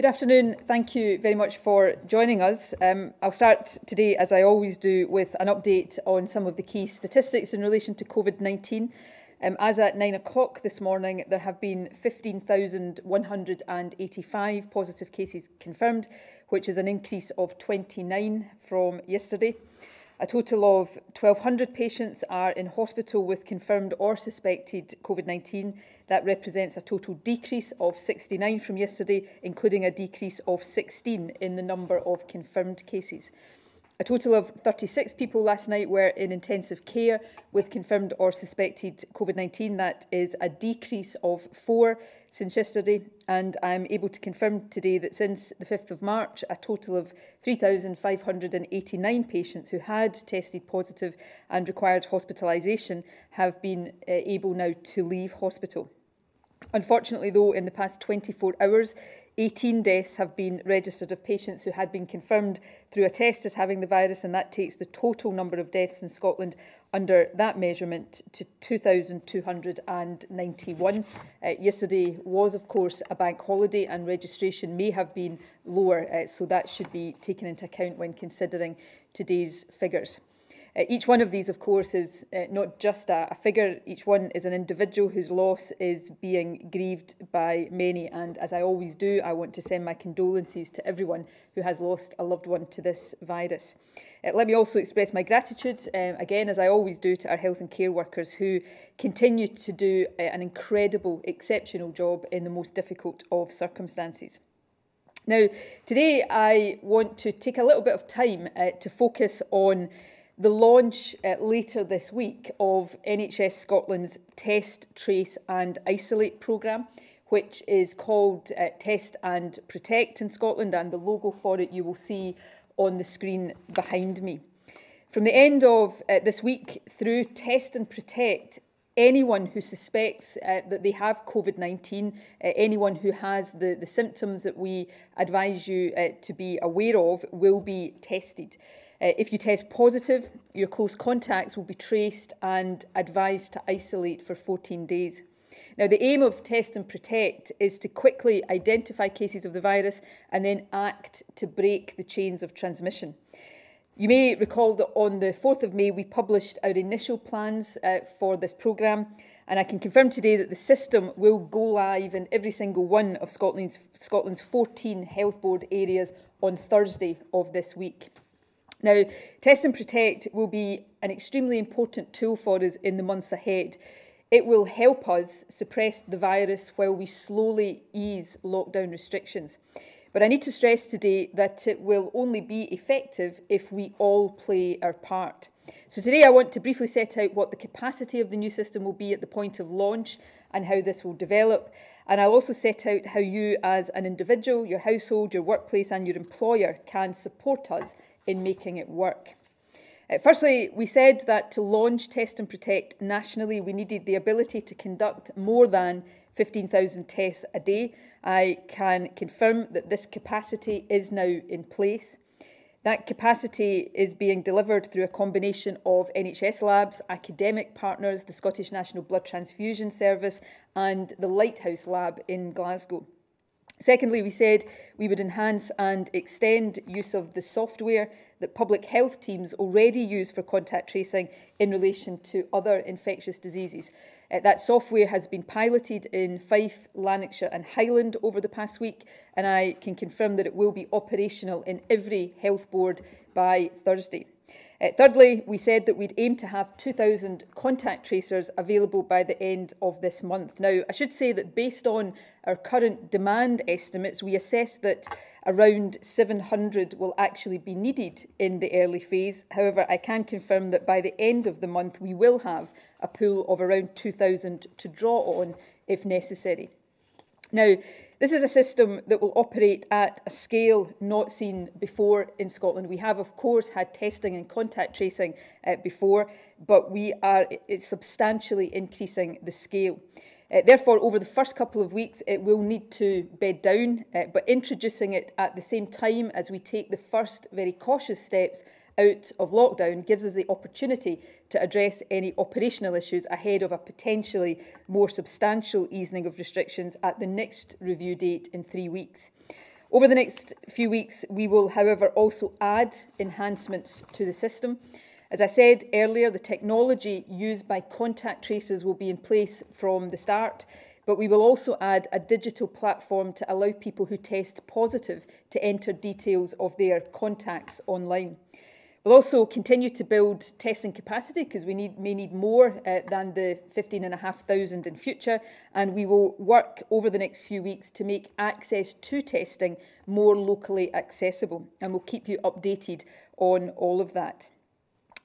Good afternoon. Thank you very much for joining us. Um, I'll start today, as I always do, with an update on some of the key statistics in relation to COVID-19. Um, as at 9 o'clock this morning, there have been 15,185 positive cases confirmed, which is an increase of 29 from yesterday. A total of 1,200 patients are in hospital with confirmed or suspected COVID-19. That represents a total decrease of 69 from yesterday, including a decrease of 16 in the number of confirmed cases. A total of 36 people last night were in intensive care with confirmed or suspected COVID-19. That is a decrease of four since yesterday. And I'm able to confirm today that since the 5th of March, a total of 3,589 patients who had tested positive and required hospitalisation have been uh, able now to leave hospital. Unfortunately, though, in the past 24 hours, 18 deaths have been registered of patients who had been confirmed through a test as having the virus, and that takes the total number of deaths in Scotland under that measurement to 2,291. Uh, yesterday was, of course, a bank holiday, and registration may have been lower, uh, so that should be taken into account when considering today's figures. Uh, each one of these, of course, is uh, not just a, a figure. Each one is an individual whose loss is being grieved by many. And as I always do, I want to send my condolences to everyone who has lost a loved one to this virus. Uh, let me also express my gratitude, um, again, as I always do, to our health and care workers who continue to do uh, an incredible, exceptional job in the most difficult of circumstances. Now, today I want to take a little bit of time to focus on the launch uh, later this week of NHS Scotland's Test, Trace and Isolate programme, which is called uh, Test and Protect in Scotland, and the logo for it you will see on the screen behind me. From the end of uh, this week through Test and Protect, anyone who suspects uh, that they have COVID-19, uh, anyone who has the, the symptoms that we advise you uh, to be aware of will be tested. Uh, if you test positive, your close contacts will be traced and advised to isolate for 14 days. Now, the aim of Test and Protect is to quickly identify cases of the virus and then act to break the chains of transmission. You may recall that on the 4th of May, we published our initial plans uh, for this programme, and I can confirm today that the system will go live in every single one of Scotland's, Scotland's 14 health board areas on Thursday of this week. Now, Test and Protect will be an extremely important tool for us in the months ahead. It will help us suppress the virus while we slowly ease lockdown restrictions. But I need to stress today that it will only be effective if we all play our part. So today I want to briefly set out what the capacity of the new system will be at the point of launch and how this will develop. And I'll also set out how you as an individual, your household, your workplace and your employer can support us in making it work. Uh, firstly, we said that to launch Test and Protect nationally, we needed the ability to conduct more than 15,000 tests a day. I can confirm that this capacity is now in place. That capacity is being delivered through a combination of NHS labs, academic partners, the Scottish National Blood Transfusion Service and the Lighthouse Lab in Glasgow. Secondly, we said we would enhance and extend use of the software that public health teams already use for contact tracing in relation to other infectious diseases. Uh, that software has been piloted in Fife, Lanarkshire and Highland over the past week, and I can confirm that it will be operational in every health board by Thursday. Uh, thirdly, we said that we'd aim to have 2,000 contact tracers available by the end of this month. Now, I should say that based on our current demand estimates, we assess that around 700 will actually be needed in the early phase. However, I can confirm that by the end of the month, we will have a pool of around 2,000 to draw on if necessary. Now, this is a system that will operate at a scale not seen before in Scotland. We have, of course, had testing and contact tracing uh, before, but we are substantially increasing the scale. Uh, therefore, over the first couple of weeks, it will need to bed down, uh, but introducing it at the same time as we take the first very cautious steps out of lockdown gives us the opportunity to address any operational issues ahead of a potentially more substantial easing of restrictions at the next review date in three weeks. Over the next few weeks, we will, however, also add enhancements to the system. As I said earlier, the technology used by contact tracers will be in place from the start, but we will also add a digital platform to allow people who test positive to enter details of their contacts online. We'll also continue to build testing capacity because we need, may need more uh, than the 15,500 in future and we will work over the next few weeks to make access to testing more locally accessible and we'll keep you updated on all of that.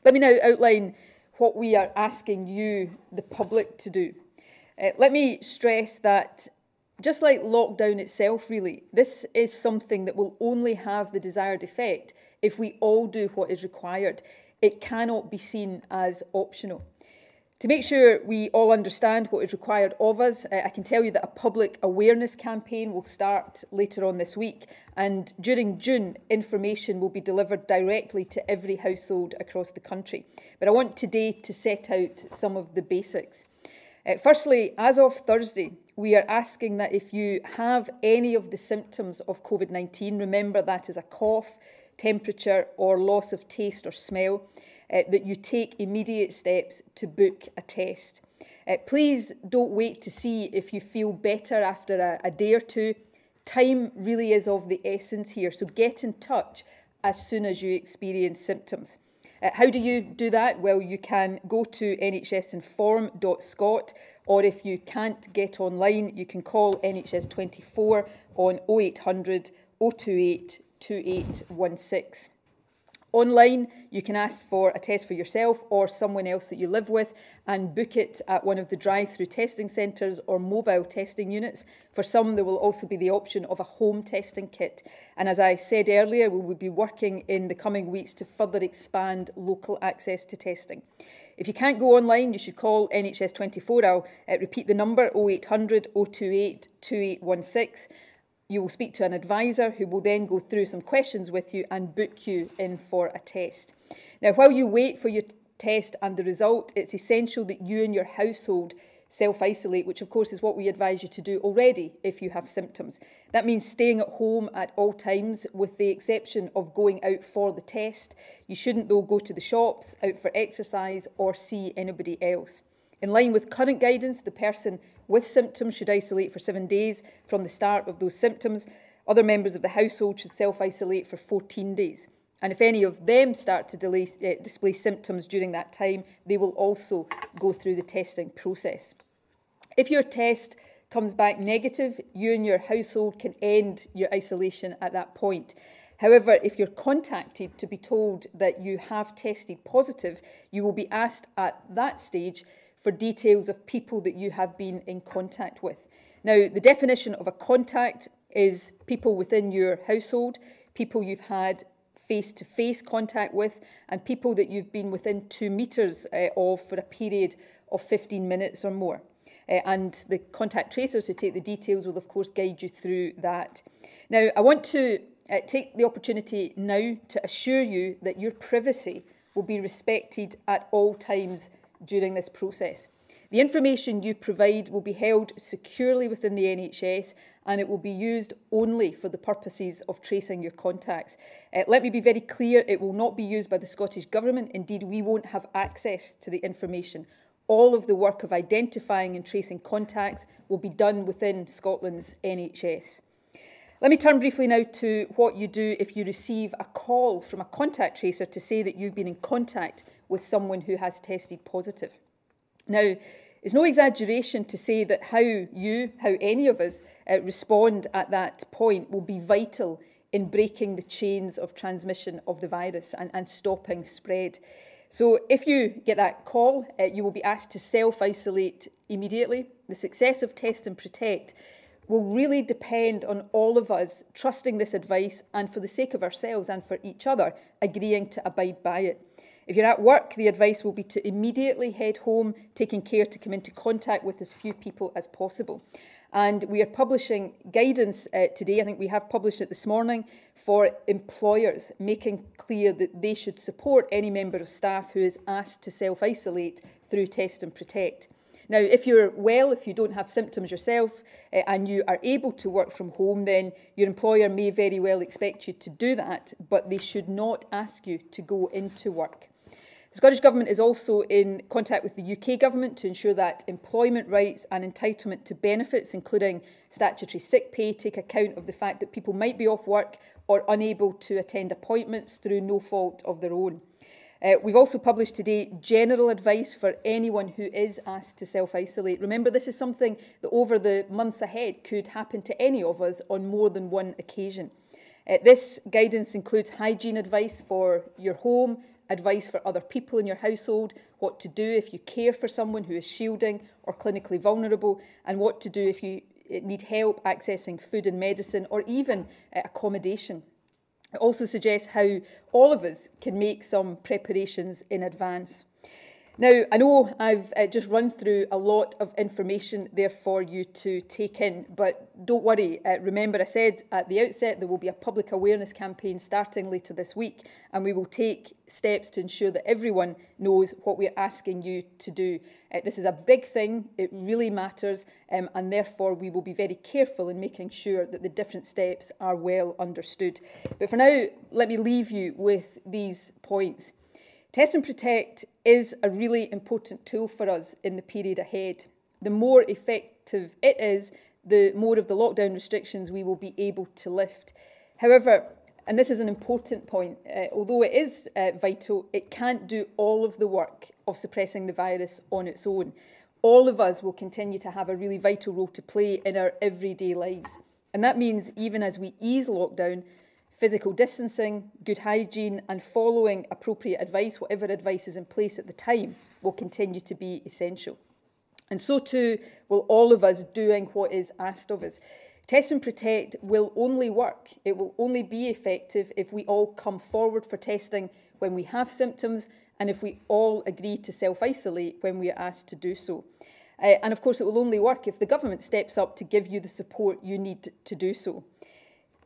Let me now outline what we are asking you, the public, to do. Uh, let me stress that just like lockdown itself, really, this is something that will only have the desired effect if we all do what is required. It cannot be seen as optional. To make sure we all understand what is required of us, uh, I can tell you that a public awareness campaign will start later on this week and during June information will be delivered directly to every household across the country. But I want today to set out some of the basics. Uh, firstly, as of Thursday, we are asking that if you have any of the symptoms of COVID-19, remember that is a cough, temperature or loss of taste or smell, uh, that you take immediate steps to book a test. Uh, please don't wait to see if you feel better after a, a day or two. Time really is of the essence here, so get in touch as soon as you experience symptoms. Uh, how do you do that? Well, you can go to nhsinform.scot or if you can't get online, you can call NHS 24 on 0800 028 2816. Online, you can ask for a test for yourself or someone else that you live with and book it at one of the drive-through testing centres or mobile testing units. For some, there will also be the option of a home testing kit. And as I said earlier, we will be working in the coming weeks to further expand local access to testing. If you can't go online, you should call NHS 24. I'll uh, repeat the number 0800 028 2816 you will speak to an advisor who will then go through some questions with you and book you in for a test. Now, while you wait for your test and the result, it's essential that you and your household self-isolate, which of course is what we advise you to do already if you have symptoms. That means staying at home at all times with the exception of going out for the test. You shouldn't though go to the shops, out for exercise or see anybody else. In line with current guidance, the person with symptoms should isolate for seven days from the start of those symptoms. Other members of the household should self-isolate for 14 days. And if any of them start to delay, uh, display symptoms during that time, they will also go through the testing process. If your test comes back negative, you and your household can end your isolation at that point. However, if you're contacted to be told that you have tested positive, you will be asked at that stage for details of people that you have been in contact with. Now, the definition of a contact is people within your household, people you've had face-to-face -face contact with, and people that you've been within two metres uh, of for a period of 15 minutes or more. Uh, and the contact tracers who take the details will, of course, guide you through that. Now, I want to uh, take the opportunity now to assure you that your privacy will be respected at all times during this process. The information you provide will be held securely within the NHS and it will be used only for the purposes of tracing your contacts. Uh, let me be very clear, it will not be used by the Scottish Government. Indeed, we won't have access to the information. All of the work of identifying and tracing contacts will be done within Scotland's NHS. Let me turn briefly now to what you do if you receive a call from a contact tracer to say that you've been in contact with someone who has tested positive. Now, it's no exaggeration to say that how you, how any of us uh, respond at that point will be vital in breaking the chains of transmission of the virus and, and stopping spread. So if you get that call, uh, you will be asked to self-isolate immediately. The success of Test and Protect will really depend on all of us trusting this advice and for the sake of ourselves and for each other, agreeing to abide by it. If you're at work, the advice will be to immediately head home, taking care to come into contact with as few people as possible. And we are publishing guidance uh, today, I think we have published it this morning, for employers, making clear that they should support any member of staff who is asked to self-isolate through Test and Protect. Now, if you're well, if you don't have symptoms yourself uh, and you are able to work from home, then your employer may very well expect you to do that, but they should not ask you to go into work. The Scottish Government is also in contact with the UK Government to ensure that employment rights and entitlement to benefits, including statutory sick pay, take account of the fact that people might be off work or unable to attend appointments through no fault of their own. Uh, we've also published today general advice for anyone who is asked to self-isolate. Remember, this is something that over the months ahead could happen to any of us on more than one occasion. Uh, this guidance includes hygiene advice for your home, advice for other people in your household, what to do if you care for someone who is shielding or clinically vulnerable, and what to do if you eh, need help accessing food and medicine or even uh, accommodation. It also suggests how all of us can make some preparations in advance. Now, I know I've uh, just run through a lot of information there for you to take in, but don't worry. Uh, remember, I said at the outset there will be a public awareness campaign starting later this week, and we will take steps to ensure that everyone knows what we're asking you to do. Uh, this is a big thing, it really matters, um, and therefore we will be very careful in making sure that the different steps are well understood. But for now, let me leave you with these points. Test and Protect is a really important tool for us in the period ahead. The more effective it is, the more of the lockdown restrictions we will be able to lift. However, and this is an important point, uh, although it is uh, vital, it can't do all of the work of suppressing the virus on its own. All of us will continue to have a really vital role to play in our everyday lives. And that means even as we ease lockdown, physical distancing, good hygiene and following appropriate advice, whatever advice is in place at the time, will continue to be essential. And so too will all of us doing what is asked of us. Test and Protect will only work, it will only be effective if we all come forward for testing when we have symptoms and if we all agree to self-isolate when we are asked to do so. Uh, and of course it will only work if the government steps up to give you the support you need to do so.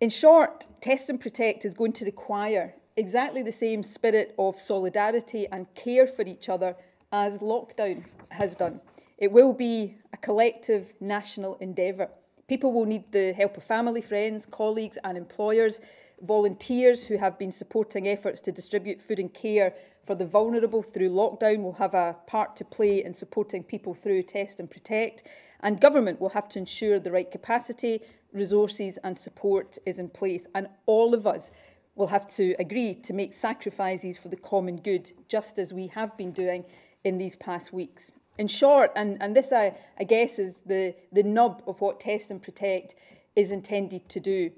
In short, Test and Protect is going to require exactly the same spirit of solidarity and care for each other as lockdown has done. It will be a collective national endeavour. People will need the help of family, friends, colleagues and employers, volunteers who have been supporting efforts to distribute food and care for the vulnerable through lockdown will have a part to play in supporting people through Test and Protect. And government will have to ensure the right capacity, resources and support is in place. And all of us will have to agree to make sacrifices for the common good, just as we have been doing in these past weeks. In short, and, and this I, I guess is the, the nub of what Test and Protect is intended to do,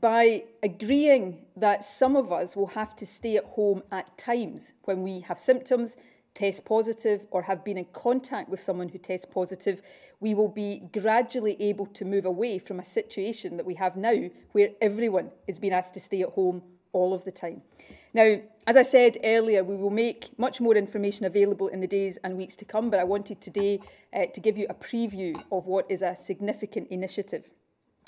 by agreeing that some of us will have to stay at home at times when we have symptoms, test positive or have been in contact with someone who tests positive, we will be gradually able to move away from a situation that we have now where everyone is being asked to stay at home all of the time. Now, as I said earlier, we will make much more information available in the days and weeks to come, but I wanted today uh, to give you a preview of what is a significant initiative.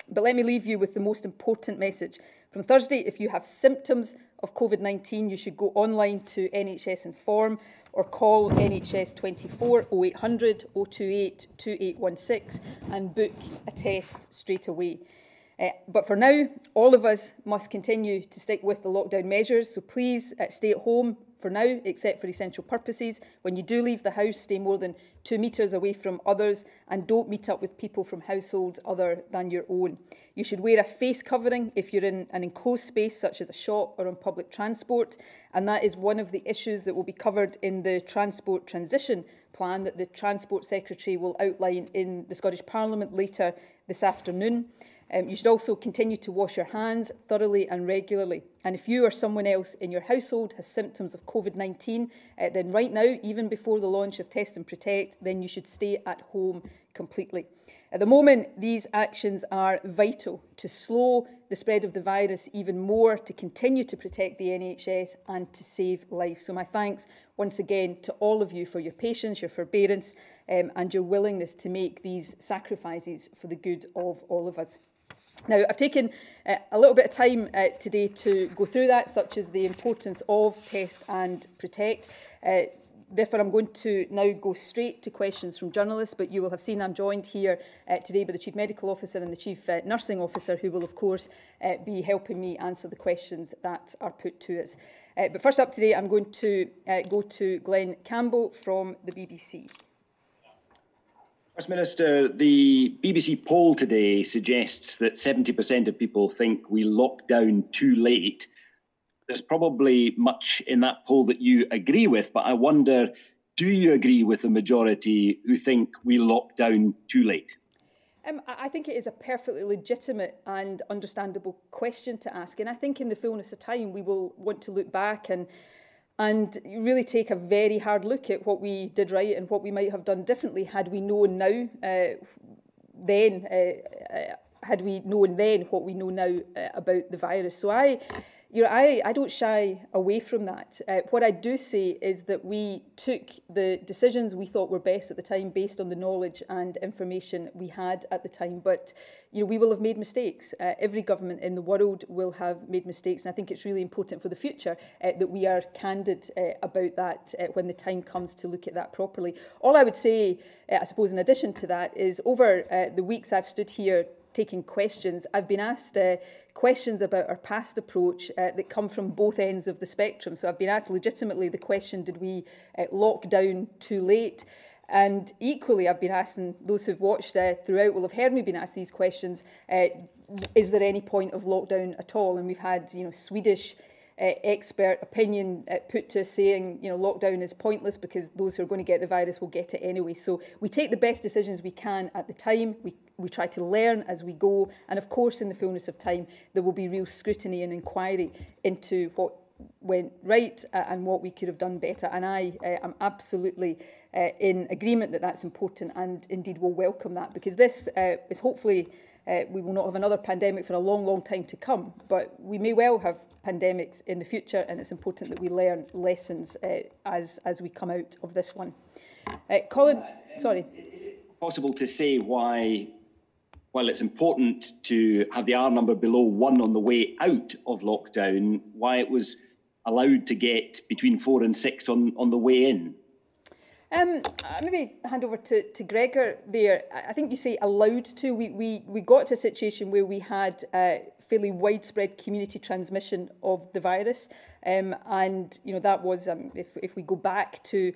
But let me leave you with the most important message. From Thursday, if you have symptoms of COVID-19, you should go online to NHS Inform or call NHS 24 0800 028 2816 and book a test straight away. Uh, but for now, all of us must continue to stick with the lockdown measures. So please uh, stay at home for now, except for essential purposes. When you do leave the house, stay more than two metres away from others and don't meet up with people from households other than your own. You should wear a face covering if you're in an enclosed space such as a shop or on public transport. And that is one of the issues that will be covered in the Transport Transition Plan that the Transport Secretary will outline in the Scottish Parliament later this afternoon. Um, you should also continue to wash your hands thoroughly and regularly. And if you or someone else in your household has symptoms of COVID-19, uh, then right now, even before the launch of Test and Protect, then you should stay at home completely. At the moment, these actions are vital to slow the spread of the virus even more, to continue to protect the NHS and to save lives. So my thanks once again to all of you for your patience, your forbearance um, and your willingness to make these sacrifices for the good of all of us. Now, I've taken uh, a little bit of time uh, today to go through that, such as the importance of test and protect. Uh, Therefore, I'm going to now go straight to questions from journalists, but you will have seen I'm joined here uh, today by the Chief Medical Officer and the Chief uh, Nursing Officer, who will, of course, uh, be helping me answer the questions that are put to us. Uh, but first up today, I'm going to uh, go to Glenn Campbell from the BBC. First Minister, the BBC poll today suggests that 70% of people think we locked down too late. There's probably much in that poll that you agree with, but I wonder do you agree with the majority who think we locked down too late? Um, I think it is a perfectly legitimate and understandable question to ask. And I think in the fullness of time, we will want to look back and and really take a very hard look at what we did right and what we might have done differently had we known now uh, then uh, uh had we known then what we know now uh, about the virus. So i you know, I, I don't shy away from that. Uh, what I do say is that we took the decisions we thought were best at the time based on the knowledge and information we had at the time. But, you know, we will have made mistakes. Uh, every government in the world will have made mistakes. And I think it's really important for the future uh, that we are candid uh, about that uh, when the time comes to look at that properly. All I would say, uh, I suppose, in addition to that, is over the weeks I've stood here taking questions, I've been asked uh, questions about our past approach uh, that come from both ends of the spectrum. So I've been asked legitimately the question, did we uh, lock down too late? And equally, I've been asked, and those who've watched uh, throughout will have heard me being asked these questions, uh, is there any point of lockdown at all? And we've had, you know, Swedish uh, expert opinion uh, put to saying, you know, lockdown is pointless because those who are going to get the virus will get it anyway. So we take the best decisions we can at the time. We, we try to learn as we go. And of course, in the fullness of time, there will be real scrutiny and inquiry into what went right uh, and what we could have done better. And I uh, am absolutely uh, in agreement that that's important and indeed will welcome that because this uh, is hopefully uh, we will not have another pandemic for a long, long time to come, but we may well have pandemics in the future, and it's important that we learn lessons uh, as, as we come out of this one. Uh, Colin, sorry. Is it possible to say why, while it's important to have the R number below one on the way out of lockdown, why it was allowed to get between four and six on, on the way in? Um, uh, maybe hand over to, to Gregor there. I think you say allowed to. We, we, we got to a situation where we had uh, fairly widespread community transmission of the virus. Um, and, you know, that was, um, if, if we go back to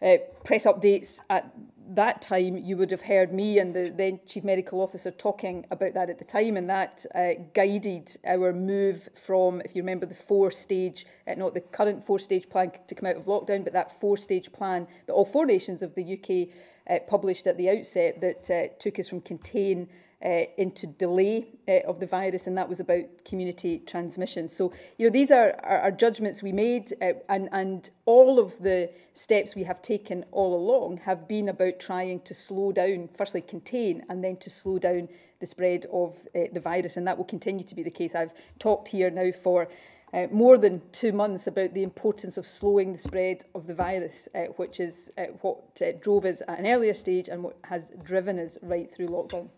uh, press updates at that time, you would have heard me and the then Chief Medical Officer talking about that at the time, and that uh, guided our move from, if you remember, the four stage, uh, not the current four stage plan to come out of lockdown, but that four stage plan that all four nations of the UK uh, published at the outset that uh, took us from contain uh, into delay uh, of the virus, and that was about community transmission. So, you know, these are, are, are judgments we made, uh, and, and all of the steps we have taken all along have been about trying to slow down, firstly contain, and then to slow down the spread of uh, the virus, and that will continue to be the case. I've talked here now for uh, more than two months about the importance of slowing the spread of the virus, uh, which is uh, what uh, drove us at an earlier stage and what has driven us right through lockdown.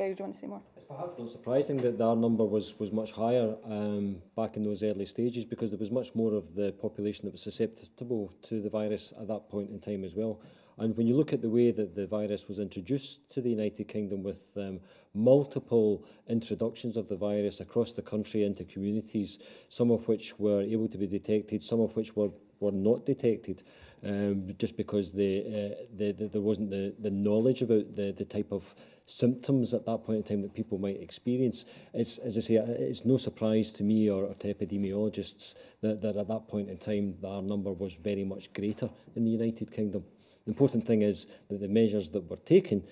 Gary, do you want to say more? It's perhaps not surprising that that number was, was much higher um, back in those early stages because there was much more of the population that was susceptible to the virus at that point in time as well. And when you look at the way that the virus was introduced to the United Kingdom with um, multiple introductions of the virus across the country into communities, some of which were able to be detected, some of which were, were not detected, um, just because the, uh, the, the, there wasn't the, the knowledge about the, the type of symptoms at that point in time that people might experience. It's, as I say, it's no surprise to me or, or to epidemiologists that, that at that point in time R number was very much greater in the United Kingdom. The important thing is that the measures that were taken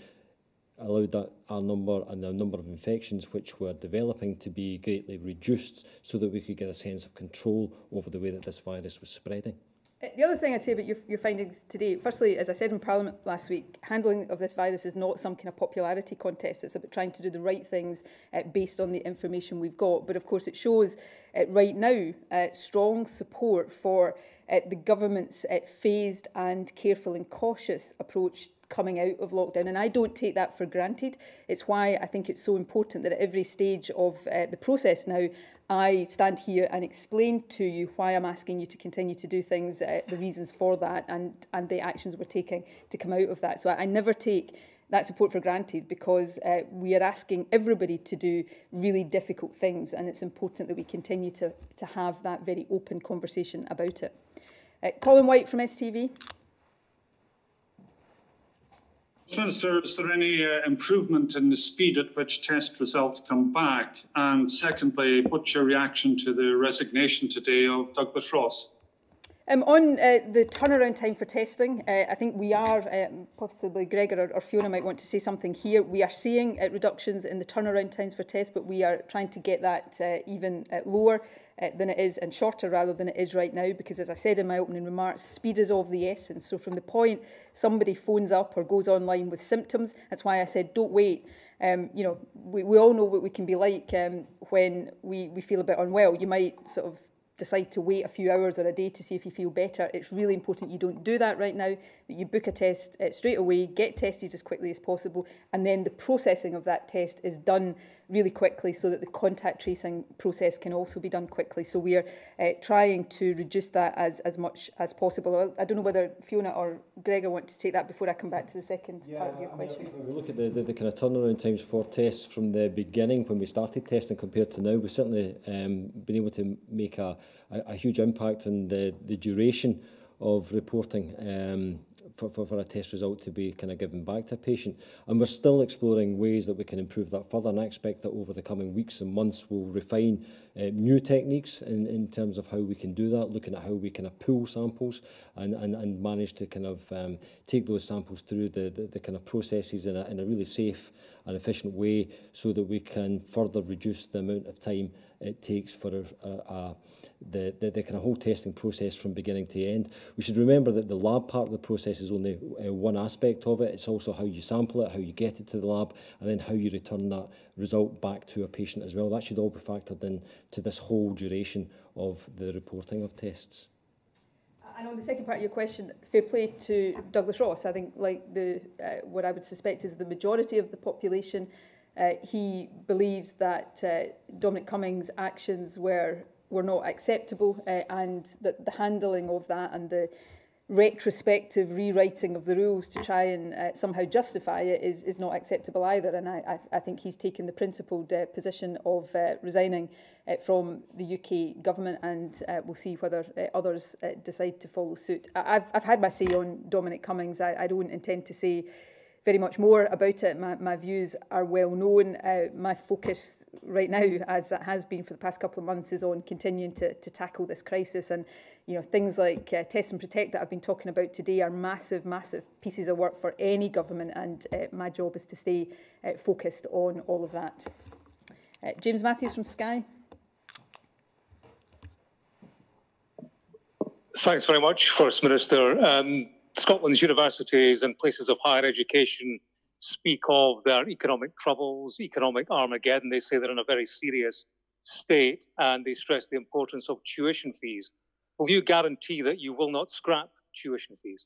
allowed that R number and the number of infections which were developing to be greatly reduced so that we could get a sense of control over the way that this virus was spreading. Uh, the other thing I'd say about your, your findings today, firstly, as I said in Parliament last week, handling of this virus is not some kind of popularity contest. It's about trying to do the right things uh, based on the information we've got. But of course, it shows uh, right now uh, strong support for uh, the government's uh, phased and careful and cautious approach coming out of lockdown. And I don't take that for granted. It's why I think it's so important that at every stage of uh, the process now, I stand here and explain to you why I'm asking you to continue to do things, uh, the reasons for that, and, and the actions we're taking to come out of that. So I, I never take that support for granted because uh, we are asking everybody to do really difficult things and it's important that we continue to, to have that very open conversation about it. Uh, Colin White from STV. Minister, is there any uh, improvement in the speed at which test results come back? And secondly, what's your reaction to the resignation today of Douglas Ross? Um, on uh, the turnaround time for testing, uh, I think we are, um, possibly Gregor or, or Fiona might want to say something here, we are seeing uh, reductions in the turnaround times for tests, but we are trying to get that uh, even uh, lower uh, than it is and shorter rather than it is right now, because as I said in my opening remarks, speed is of the essence. So from the point somebody phones up or goes online with symptoms, that's why I said don't wait. um, you know, we, we all know what we can be like um, when we, we feel a bit unwell. You might sort of decide to wait a few hours or a day to see if you feel better, it's really important you don't do that right now, that you book a test uh, straight away, get tested as quickly as possible, and then the processing of that test is done really quickly so that the contact tracing process can also be done quickly. So we are uh, trying to reduce that as, as much as possible. I don't know whether Fiona or Gregor want to take that before I come back to the second yeah, part of your I question. Mean, we look at the, the, the kind of turnaround times for tests from the beginning when we started testing compared to now, we've certainly um, been able to make a, a, a huge impact on the, the duration of reporting. Um, for, for, for a test result to be kind of given back to a patient. And we're still exploring ways that we can improve that further. And I expect that over the coming weeks and months, we'll refine uh, new techniques in, in terms of how we can do that, looking at how we kind of pull samples and, and, and manage to kind of um, take those samples through the, the, the kind of processes in a, in a really safe and efficient way so that we can further reduce the amount of time it takes for a, the, the, the kind of whole testing process from beginning to end. We should remember that the lab part of the process is only uh, one aspect of it. It's also how you sample it, how you get it to the lab, and then how you return that result back to a patient as well. That should all be factored in to this whole duration of the reporting of tests. And on the second part of your question, fair play to Douglas Ross. I think, like the uh, what I would suspect is the majority of the population, uh, he believes that uh, Dominic Cummings' actions were were not acceptable, uh, and that the handling of that and the retrospective rewriting of the rules to try and uh, somehow justify it is, is not acceptable either. And I, I, I think he's taken the principled uh, position of uh, resigning uh, from the UK government and uh, we'll see whether uh, others uh, decide to follow suit. I, I've, I've had my say on Dominic Cummings. I, I don't intend to say very much more about it. My, my views are well known. Uh, my focus right now, as it has been for the past couple of months, is on continuing to, to tackle this crisis. And you know, things like uh, Test and Protect that I've been talking about today are massive, massive pieces of work for any government. And uh, my job is to stay uh, focused on all of that. Uh, James Matthews from Sky. Thanks very much, First Minister. Um, Scotland's universities and places of higher education speak of their economic troubles, economic Armageddon. They say they're in a very serious state and they stress the importance of tuition fees. Will you guarantee that you will not scrap tuition fees?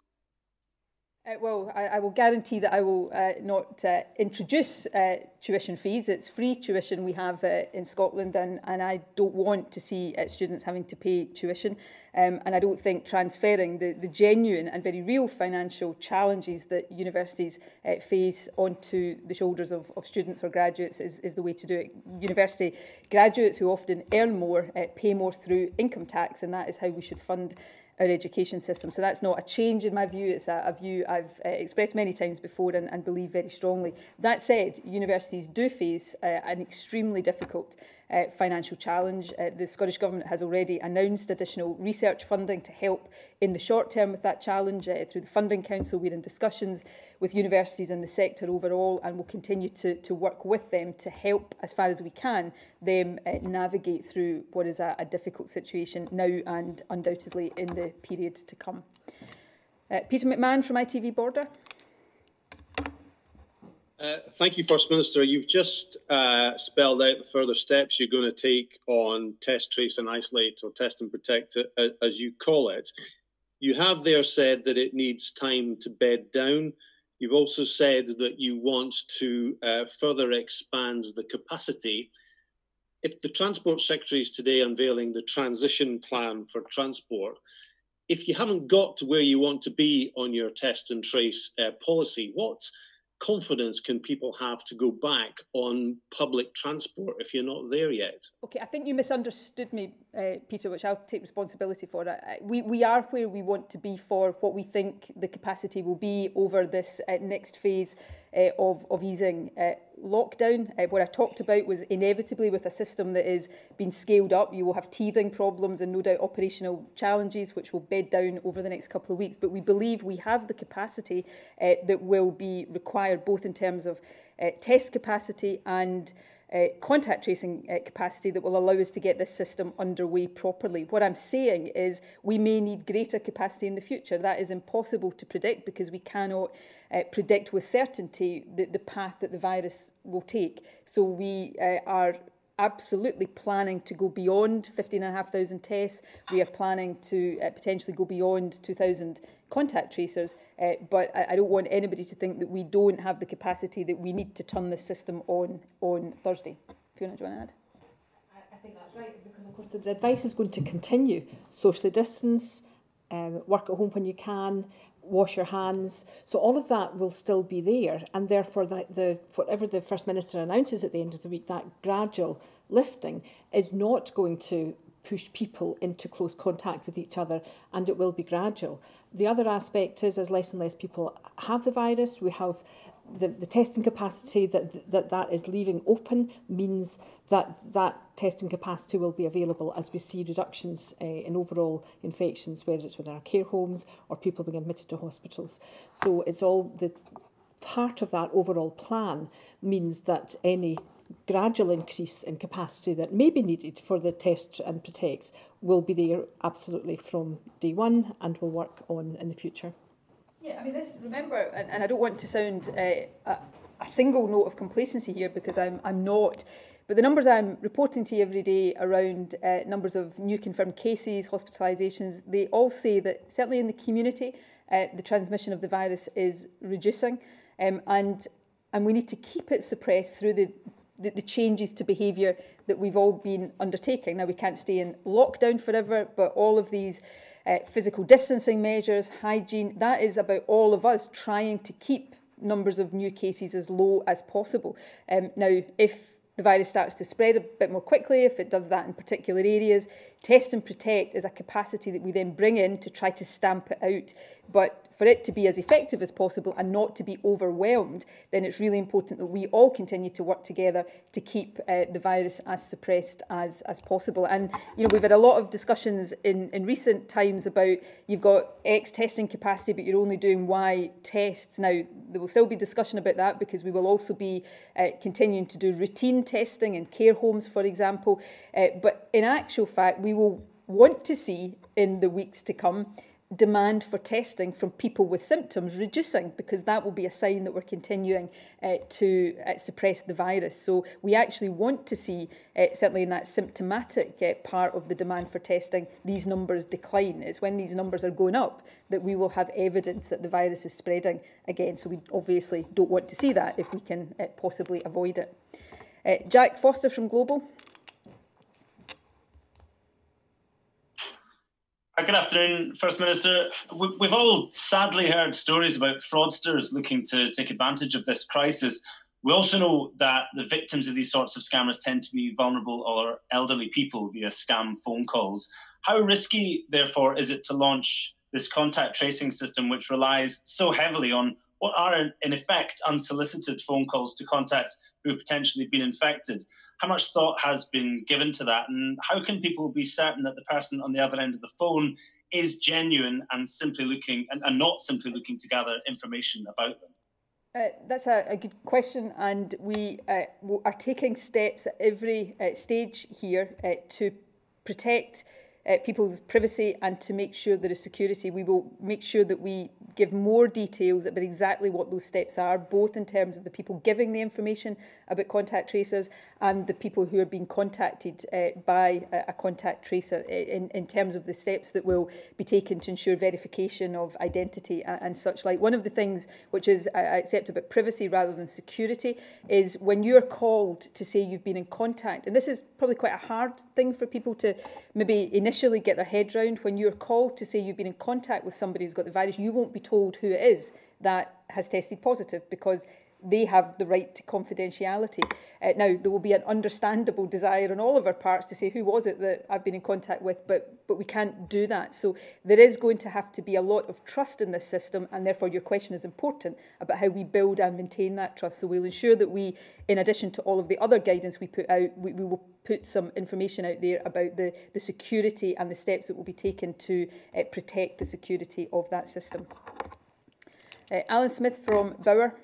Uh, well, I, I will guarantee that I will uh, not uh, introduce uh, tuition fees. It's free tuition we have uh, in Scotland and, and I don't want to see uh, students having to pay tuition. Um, and I don't think transferring the, the genuine and very real financial challenges that universities uh, face onto the shoulders of, of students or graduates is, is the way to do it. University graduates who often earn more uh, pay more through income tax and that is how we should fund our education system. So that's not a change in my view, it's a, a view I've uh, expressed many times before and, and believe very strongly. That said, universities do face uh, an extremely difficult uh, financial challenge. Uh, the Scottish Government has already announced additional research funding to help in the short term with that challenge uh, through the Funding Council. We're in discussions with universities and the sector overall and we'll continue to, to work with them to help as far as we can them uh, navigate through what is a, a difficult situation now and undoubtedly in the period to come. Uh, Peter McMahon from ITV Border. Uh, thank you, First Minister. You've just uh, spelled out the further steps you're going to take on test, trace and isolate, or test and protect, uh, as you call it. You have there said that it needs time to bed down. You've also said that you want to uh, further expand the capacity. If the Transport Secretary is today unveiling the transition plan for transport, if you haven't got to where you want to be on your test and trace uh, policy, what confidence can people have to go back on public transport if you're not there yet? Okay, I think you misunderstood me, uh, Peter, which I'll take responsibility for. I, we, we are where we want to be for what we think the capacity will be over this uh, next phase uh, of, of easing uh, lockdown. Uh, what I talked about was inevitably with a system that is being scaled up, you will have teething problems and no doubt operational challenges which will bed down over the next couple of weeks. But we believe we have the capacity uh, that will be required both in terms of uh, test capacity and uh, contact tracing uh, capacity that will allow us to get this system underway properly. What I'm saying is we may need greater capacity in the future. That is impossible to predict because we cannot uh, predict with certainty the, the path that the virus will take. So we uh, are absolutely planning to go beyond 15,500 tests. We are planning to uh, potentially go beyond 2,000 contact tracers, uh, but I, I don't want anybody to think that we don't have the capacity that we need to turn the system on on Thursday. Fiona, do you want to add? I, I think that's right, because of course the, the advice is going to continue. Socially distance, um, work at home when you can, wash your hands. So all of that will still be there, and therefore the, the whatever the first minister announces at the end of the week, that gradual lifting is not going to push people into close contact with each other and it will be gradual. The other aspect is as less and less people have the virus, we have the, the testing capacity that, that that is leaving open means that that testing capacity will be available as we see reductions uh, in overall infections, whether it's within our care homes or people being admitted to hospitals. So it's all the part of that overall plan means that any gradual increase in capacity that may be needed for the test and protect will be there absolutely from day one and will work on in the future. Yeah, I mean, this, remember, and, and I don't want to sound uh, a, a single note of complacency here because I'm, I'm not, but the numbers I'm reporting to you every day around uh, numbers of new confirmed cases, hospitalisations, they all say that certainly in the community, uh, the transmission of the virus is reducing. Um, and, and we need to keep it suppressed through the, the, the changes to behaviour that we've all been undertaking. Now, we can't stay in lockdown forever, but all of these uh, physical distancing measures, hygiene, that is about all of us trying to keep numbers of new cases as low as possible. Um, now, if the virus starts to spread a bit more quickly, if it does that in particular areas, test and protect is a capacity that we then bring in to try to stamp it out. But for it to be as effective as possible and not to be overwhelmed, then it's really important that we all continue to work together to keep uh, the virus as suppressed as, as possible. And, you know, we've had a lot of discussions in, in recent times about you've got X testing capacity, but you're only doing Y tests. Now, there will still be discussion about that because we will also be uh, continuing to do routine testing in care homes, for example. Uh, but in actual fact, we will want to see in the weeks to come demand for testing from people with symptoms reducing because that will be a sign that we're continuing uh, to uh, suppress the virus. So we actually want to see, uh, certainly in that symptomatic uh, part of the demand for testing, these numbers decline. It's when these numbers are going up that we will have evidence that the virus is spreading again. So we obviously don't want to see that if we can uh, possibly avoid it. Uh, Jack Foster from Global. Uh, good afternoon, First Minister. We've all sadly heard stories about fraudsters looking to take advantage of this crisis. We also know that the victims of these sorts of scammers tend to be vulnerable or elderly people via scam phone calls. How risky, therefore, is it to launch this contact tracing system, which relies so heavily on what are, in effect, unsolicited phone calls to contacts who have potentially been infected? How much thought has been given to that, and how can people be certain that the person on the other end of the phone is genuine and simply looking and, and not simply looking to gather information about them? Uh, that's a, a good question, and we uh, are taking steps at every uh, stage here uh, to protect uh, people's privacy and to make sure there is security. We will make sure that we give more details about exactly what those steps are, both in terms of the people giving the information about contact tracers and the people who are being contacted uh, by a, a contact tracer in, in terms of the steps that will be taken to ensure verification of identity and, and such like. One of the things which is, I accept, about privacy rather than security is when you're called to say you've been in contact, and this is probably quite a hard thing for people to maybe initially get their head round, when you're called to say you've been in contact with somebody who's got the virus, you won't be told who it is that has tested positive because they have the right to confidentiality. Uh, now, there will be an understandable desire on all of our parts to say, who was it that I've been in contact with, but, but we can't do that. So there is going to have to be a lot of trust in this system, and therefore your question is important about how we build and maintain that trust. So we'll ensure that we, in addition to all of the other guidance we put out, we, we will put some information out there about the, the security and the steps that will be taken to uh, protect the security of that system. Uh, Alan Smith from Bauer.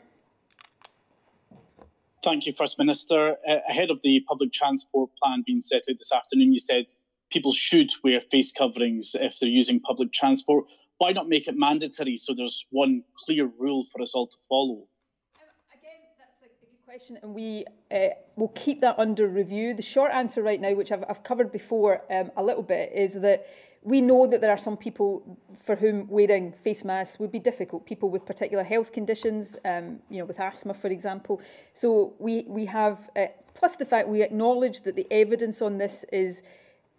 Thank you, First Minister. Uh, ahead of the public transport plan being set out this afternoon, you said people should wear face coverings if they're using public transport. Why not make it mandatory so there's one clear rule for us all to follow? Um again, that's a good question and we uh, will keep that under review. The short answer right now, which I've, I've covered before um, a little bit, is that we know that there are some people for whom wearing face masks would be difficult, people with particular health conditions, um, you know, with asthma, for example. So we, we have, uh, plus the fact we acknowledge that the evidence on this is,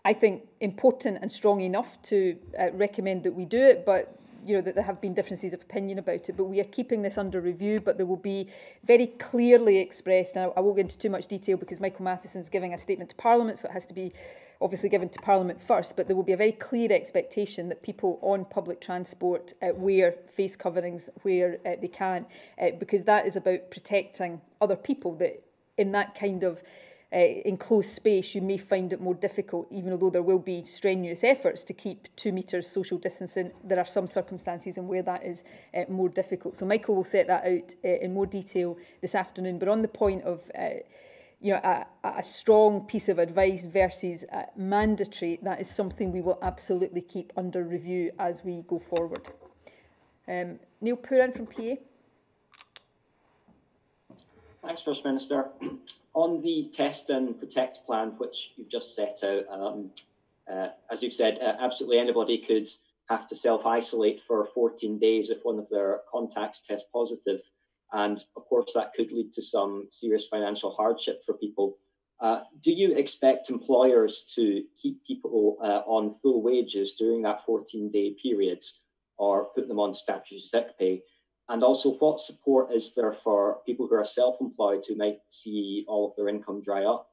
I think, important and strong enough to uh, recommend that we do it, but you know, that there have been differences of opinion about it, but we are keeping this under review, but there will be very clearly expressed, and I, I won't go into too much detail because Michael Matheson is giving a statement to Parliament, so it has to be obviously given to Parliament first, but there will be a very clear expectation that people on public transport uh, wear face coverings where uh, they can, uh, because that is about protecting other people that in that kind of uh, enclosed space, you may find it more difficult, even though there will be strenuous efforts to keep two metres social distancing. There are some circumstances in where that is uh, more difficult. So Michael will set that out uh, in more detail this afternoon. But on the point of uh, you know, a, a strong piece of advice versus uh, mandatory, that is something we will absolutely keep under review as we go forward. Um, Neil Pooran from PA. Thanks, First Minister. On the test and protect plan, which you've just set out, um, uh, as you've said, uh, absolutely anybody could have to self isolate for 14 days if one of their contacts test positive. And of course, that could lead to some serious financial hardship for people. Uh, do you expect employers to keep people uh, on full wages during that 14 day period or put them on statutory sick pay? And also, what support is there for people who are self employed who might see all of their income dry up?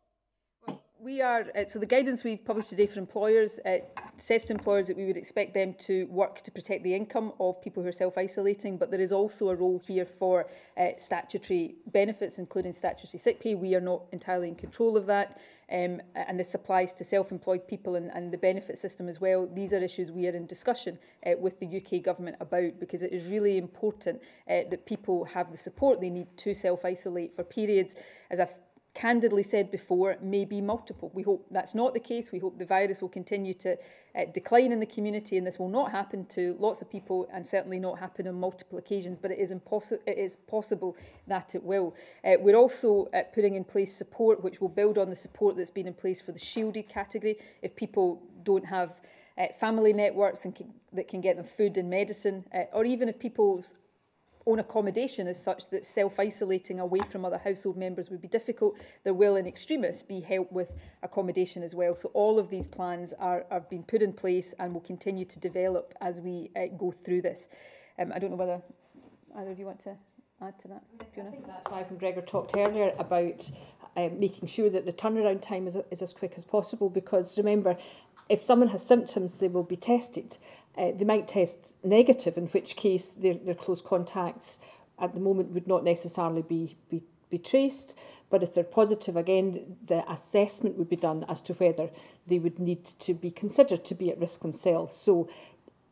We are, uh, so the guidance we've published today for employers uh, says to employers that we would expect them to work to protect the income of people who are self-isolating, but there is also a role here for uh, statutory benefits, including statutory sick pay. We are not entirely in control of that, um, and this applies to self-employed people and, and the benefit system as well. These are issues we are in discussion uh, with the UK government about because it is really important uh, that people have the support they need to self-isolate for periods, as I've candidly said before, may be multiple. We hope that's not the case. We hope the virus will continue to uh, decline in the community and this will not happen to lots of people and certainly not happen on multiple occasions, but it is, it is possible that it will. Uh, we're also uh, putting in place support which will build on the support that's been in place for the shielded category. If people don't have uh, family networks and can, that can get them food and medicine, uh, or even if people's own accommodation is such that self-isolating away from other household members would be difficult, there will in extremis be help with accommodation as well. So all of these plans are, have been put in place and will continue to develop as we uh, go through this. Um, I don't know whether either of you want to add to that, Fiona? I think that's why when Gregor talked earlier about uh, making sure that the turnaround time is, is as quick as possible because remember If someone has symptoms, they will be tested. Uh, they might test negative, in which case their, their close contacts at the moment would not necessarily be, be, be traced. But if they're positive, again, the assessment would be done as to whether they would need to be considered to be at risk themselves. So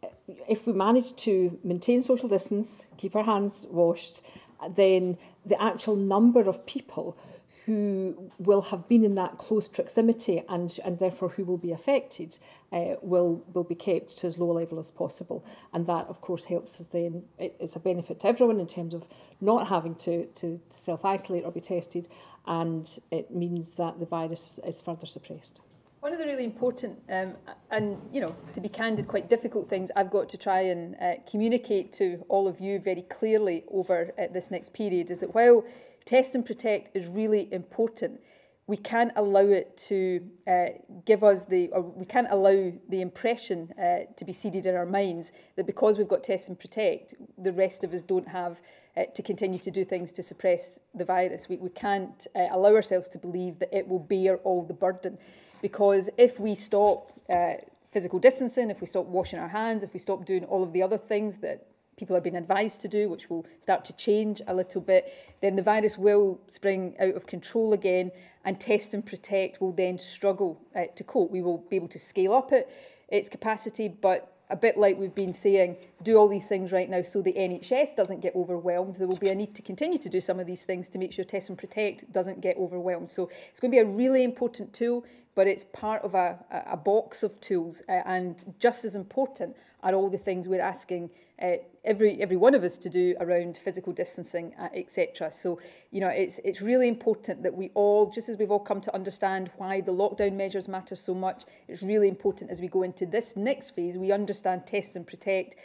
uh, if we manage to maintain social distance, keep our hands washed, uh, then the actual number of people who will have been in that close proximity and, and therefore who will be affected uh, will, will be kept to as low a level as possible. And that, of course, helps us then, it, it's a benefit to everyone in terms of not having to, to self-isolate or be tested, and it means that the virus is further suppressed. One of the really important um, and, you know, to be candid, quite difficult things I've got to try and uh, communicate to all of you very clearly over uh, this next period is that while test and protect is really important, we can't allow it to uh, give us the, or we can't allow the impression uh, to be seeded in our minds that because we've got test and protect, the rest of us don't have uh, to continue to do things to suppress the virus. We, we can't uh, allow ourselves to believe that it will bear all the burden because if we stop uh, physical distancing, if we stop washing our hands, if we stop doing all of the other things that people are being advised to do, which will start to change a little bit, then the virus will spring out of control again and test and protect will then struggle uh, to cope. We will be able to scale up it, its capacity, but a bit like we've been saying, do all these things right now so the NHS doesn't get overwhelmed. There will be a need to continue to do some of these things to make sure Test and Protect doesn't get overwhelmed. So it's going to be a really important tool but it's part of a, a box of tools. Uh, and just as important are all the things we're asking uh, every every one of us to do around physical distancing, uh, etc. So, you know, it's it's really important that we all, just as we've all come to understand why the lockdown measures matter so much, it's really important as we go into this next phase, we understand test and protect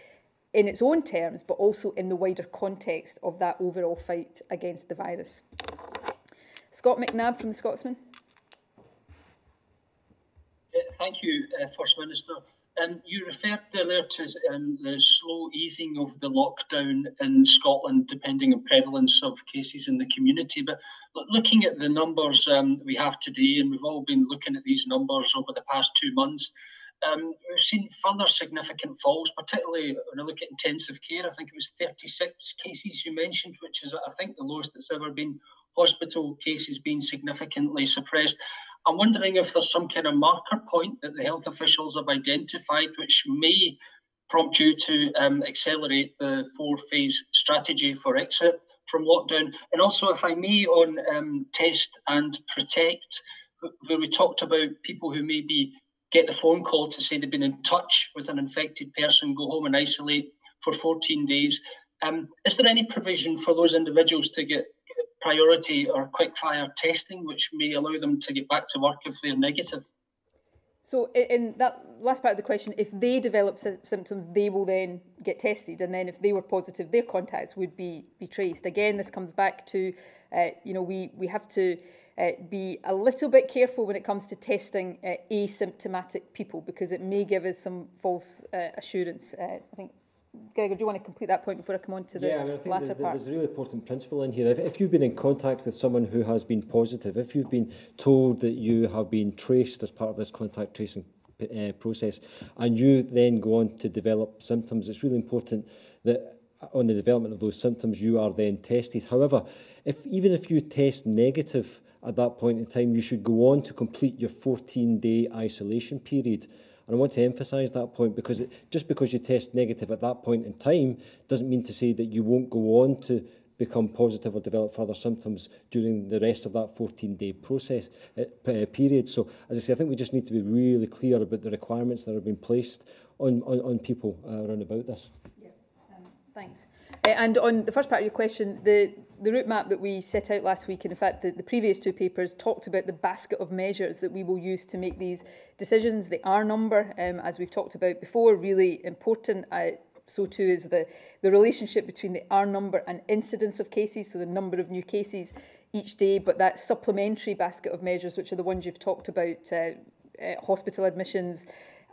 in its own terms, but also in the wider context of that overall fight against the virus. Scott Macnab from the Scotsman. Thank you, uh, First Minister. Um, you referred earlier to um, the slow easing of the lockdown in Scotland, depending on prevalence of cases in the community. But looking at the numbers um, we have today, and we've all been looking at these numbers over the past two months, um, we've seen further significant falls, particularly when I look at intensive care. I think it was 36 cases you mentioned, which is, I think, the lowest that's ever been. Hospital cases being significantly suppressed. I'm wondering if there's some kind of marker point that the health officials have identified which may prompt you to um, accelerate the four phase strategy for exit from lockdown. And also, if I may, on um, test and protect, where we talked about people who maybe get the phone call to say they've been in touch with an infected person, go home and isolate for 14 days. Um, is there any provision for those individuals to get priority or quick fire testing, which may allow them to get back to work if they're negative. So in that last part of the question, if they develop symptoms, they will then get tested, and then if they were positive, their contacts would be be traced. Again, this comes back to, uh, you know, we we have to uh, be a little bit careful when it comes to testing uh, asymptomatic people because it may give us some false uh, assurance. Uh, I think Gregor, do you want to complete that point before I come on to the yeah, I mean, I think latter the, part? There's a really important principle in here. If, if you've been in contact with someone who has been positive, if you've been told that you have been traced as part of this contact tracing uh, process, and you then go on to develop symptoms, it's really important that on the development of those symptoms you are then tested. However, if even if you test negative at that point in time, you should go on to complete your 14-day isolation period. And I want to emphasise that point because it, just because you test negative at that point in time doesn't mean to say that you won't go on to become positive or develop further symptoms during the rest of that 14-day process uh, period. So, as I say, I think we just need to be really clear about the requirements that are being placed on, on, on people uh, around about this. Yeah, um, thanks. Uh, and on the first part of your question, the, the route map that we set out last week, and in fact the, the previous two papers, talked about the basket of measures that we will use to make these decisions. The R number, um, as we've talked about before, really important. Uh, so too is the, the relationship between the R number and incidence of cases, so the number of new cases each day, but that supplementary basket of measures, which are the ones you've talked about, uh, uh, hospital admissions,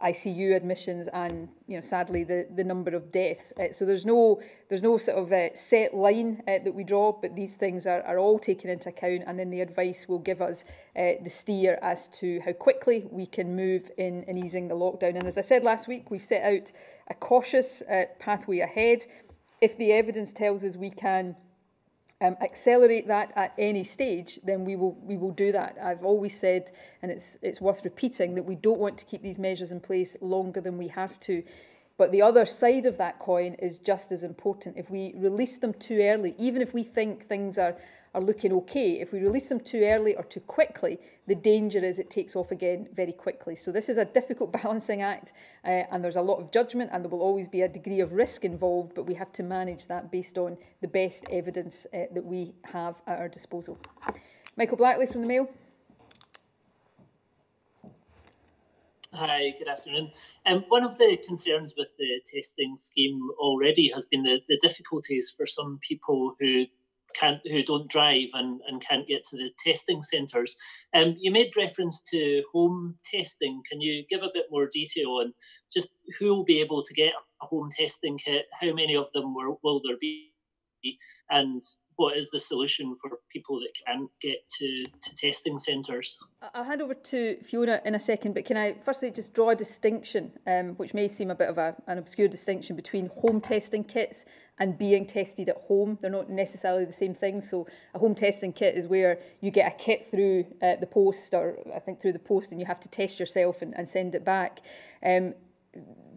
ICU admissions and you know sadly the the number of deaths. Uh, so there's no there's no sort of uh, set line uh, that we draw but these things are, are all taken into account and then the advice will give us uh, the steer as to how quickly we can move in in easing the lockdown. And as I said last week we set out a cautious uh, pathway ahead. If the evidence tells us we can um, accelerate that at any stage, then we will we will do that. I've always said, and it's it's worth repeating, that we don't want to keep these measures in place longer than we have to. But the other side of that coin is just as important. If we release them too early, even if we think things are, are looking okay, if we release them too early or too quickly, the danger is it takes off again very quickly. So this is a difficult balancing act uh, and there's a lot of judgment and there will always be a degree of risk involved, but we have to manage that based on the best evidence uh, that we have at our disposal. Michael Blackley from the Mail. Hi, good afternoon. Um, one of the concerns with the testing scheme already has been the, the difficulties for some people who can't who don't drive and, and can't get to the testing centres. Um, you made reference to home testing. Can you give a bit more detail on just who will be able to get a home testing kit? How many of them will, will there be? And what is the solution for people that can't get to, to testing centres? I'll hand over to Fiona in a second, but can I firstly just draw a distinction, um, which may seem a bit of a, an obscure distinction between home testing kits and being tested at home. They're not necessarily the same thing. So a home testing kit is where you get a kit through uh, the post, or I think through the post, and you have to test yourself and, and send it back. Um,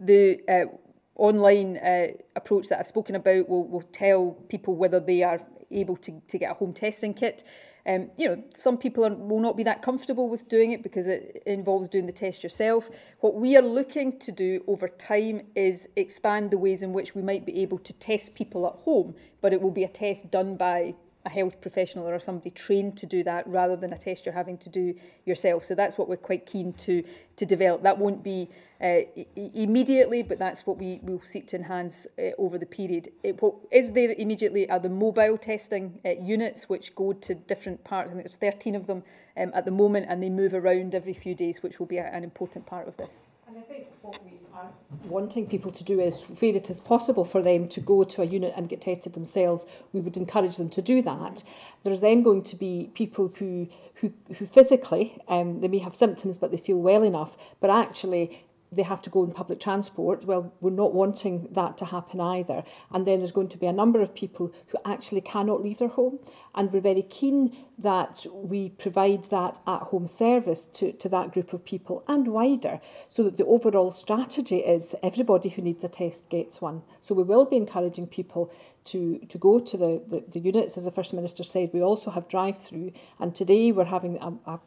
the uh, online uh, approach that I've spoken about will, will tell people whether they are able to, to get a home testing kit. Um, you know, some people are, will not be that comfortable with doing it because it involves doing the test yourself. What we are looking to do over time is expand the ways in which we might be able to test people at home, but it will be a test done by a health professional or somebody trained to do that rather than a test you're having to do yourself. So that's what we're quite keen to, to develop. That won't be uh, immediately, but that's what we will seek to enhance uh, over the period. It, what is there immediately are the mobile testing uh, units, which go to different parts. I think there's 13 of them um, at the moment, and they move around every few days, which will be a, an important part of this. And I think what we are wanting people to do is where it is possible for them to go to a unit and get tested themselves, we would encourage them to do that. There's then going to be people who who, who physically, um, they may have symptoms but they feel well enough, but actually they have to go in public transport. Well, we're not wanting that to happen either. And then there's going to be a number of people who actually cannot leave their home. And we're very keen that we provide that at home service to, to that group of people and wider, so that the overall strategy is everybody who needs a test gets one. So we will be encouraging people to, to go to the, the, the units. As the First Minister said, we also have drive-through. And today we're having a, a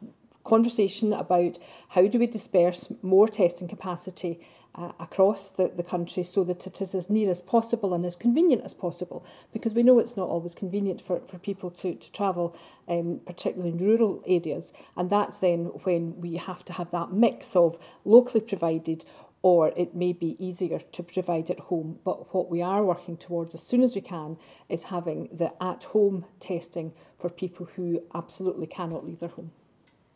conversation about how do we disperse more testing capacity uh, across the, the country so that it is as near as possible and as convenient as possible because we know it's not always convenient for, for people to, to travel um, particularly in rural areas and that's then when we have to have that mix of locally provided or it may be easier to provide at home. But what we are working towards as soon as we can is having the at-home testing for people who absolutely cannot leave their home.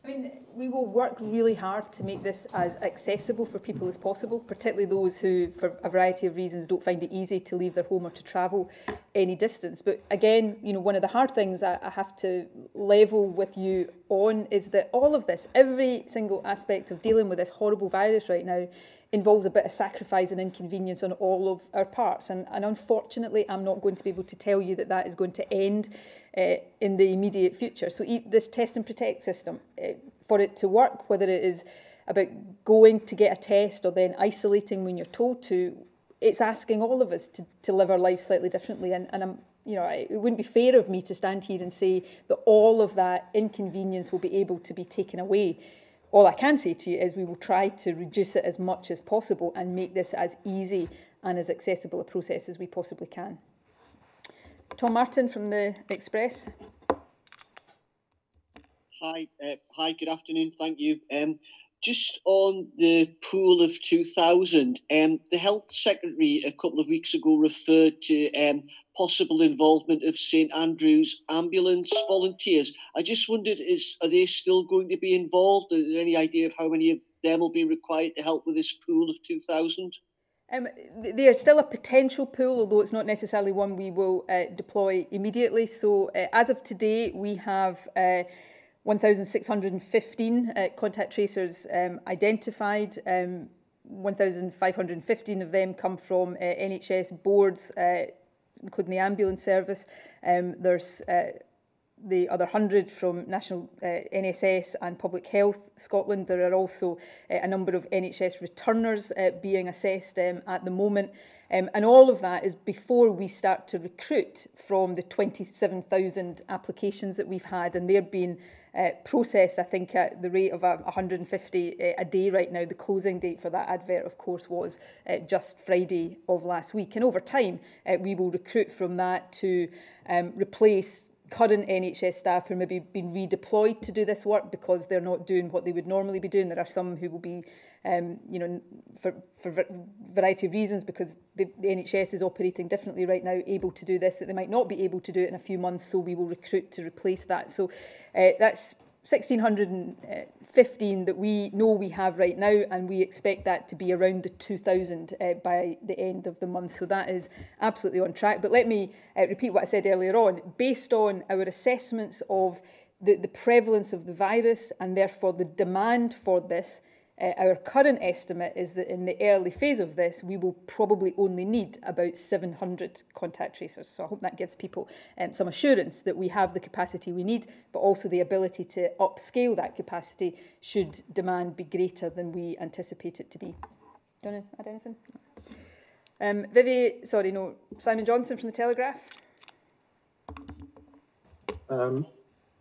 I mean, we will work really hard to make this as accessible for people as possible, particularly those who, for a variety of reasons, don't find it easy to leave their home or to travel any distance. But again, you know, one of the hard things I, I have to level with you on is that all of this, every single aspect of dealing with this horrible virus right now, involves a bit of sacrifice and inconvenience on all of our parts. And, and unfortunately, I'm not going to be able to tell you that that is going to end uh, in the immediate future. So e this test and protect system, uh, for it to work, whether it is about going to get a test or then isolating when you're told to, it's asking all of us to, to live our lives slightly differently. And, and I'm, you know, it wouldn't be fair of me to stand here and say that all of that inconvenience will be able to be taken away. All I can say to you is we will try to reduce it as much as possible and make this as easy and as accessible a process as we possibly can. Tom Martin from the Express. Hi, uh, hi. Good afternoon. Thank you. Um, just on the pool of 2000, um, the Health Secretary a couple of weeks ago referred to um, possible involvement of St Andrews ambulance volunteers. I just wondered, is are they still going to be involved? Is there any idea of how many of them will be required to help with this pool of 2000? Um, they are still a potential pool, although it's not necessarily one we will uh, deploy immediately. So uh, as of today, we have uh, 1,615 uh, contact tracers um, identified. Um, 1,515 of them come from uh, NHS boards, uh, including the ambulance service. Um, there's the other 100 from National uh, NSS and Public Health Scotland. There are also uh, a number of NHS returners uh, being assessed um, at the moment. Um, and all of that is before we start to recruit from the 27,000 applications that we've had. And they're being uh, processed, I think, at the rate of uh, 150 uh, a day right now. The closing date for that advert, of course, was uh, just Friday of last week. And over time, uh, we will recruit from that to um, replace current NHS staff who maybe been redeployed to do this work because they're not doing what they would normally be doing. There are some who will be, um, you know, for, for variety of reasons because the, the NHS is operating differently right now, able to do this, that they might not be able to do it in a few months, so we will recruit to replace that. So uh, that's 1,615 that we know we have right now, and we expect that to be around the 2,000 uh, by the end of the month. So that is absolutely on track. But let me uh, repeat what I said earlier on. Based on our assessments of the, the prevalence of the virus and therefore the demand for this, Uh, our current estimate is that in the early phase of this, we will probably only need about 700 contact tracers. So I hope that gives people um, some assurance that we have the capacity we need, but also the ability to upscale that capacity should demand be greater than we anticipate it to be. Do you want to add anything? Um, Vivi, sorry, no, Simon Johnson from The Telegraph. Um,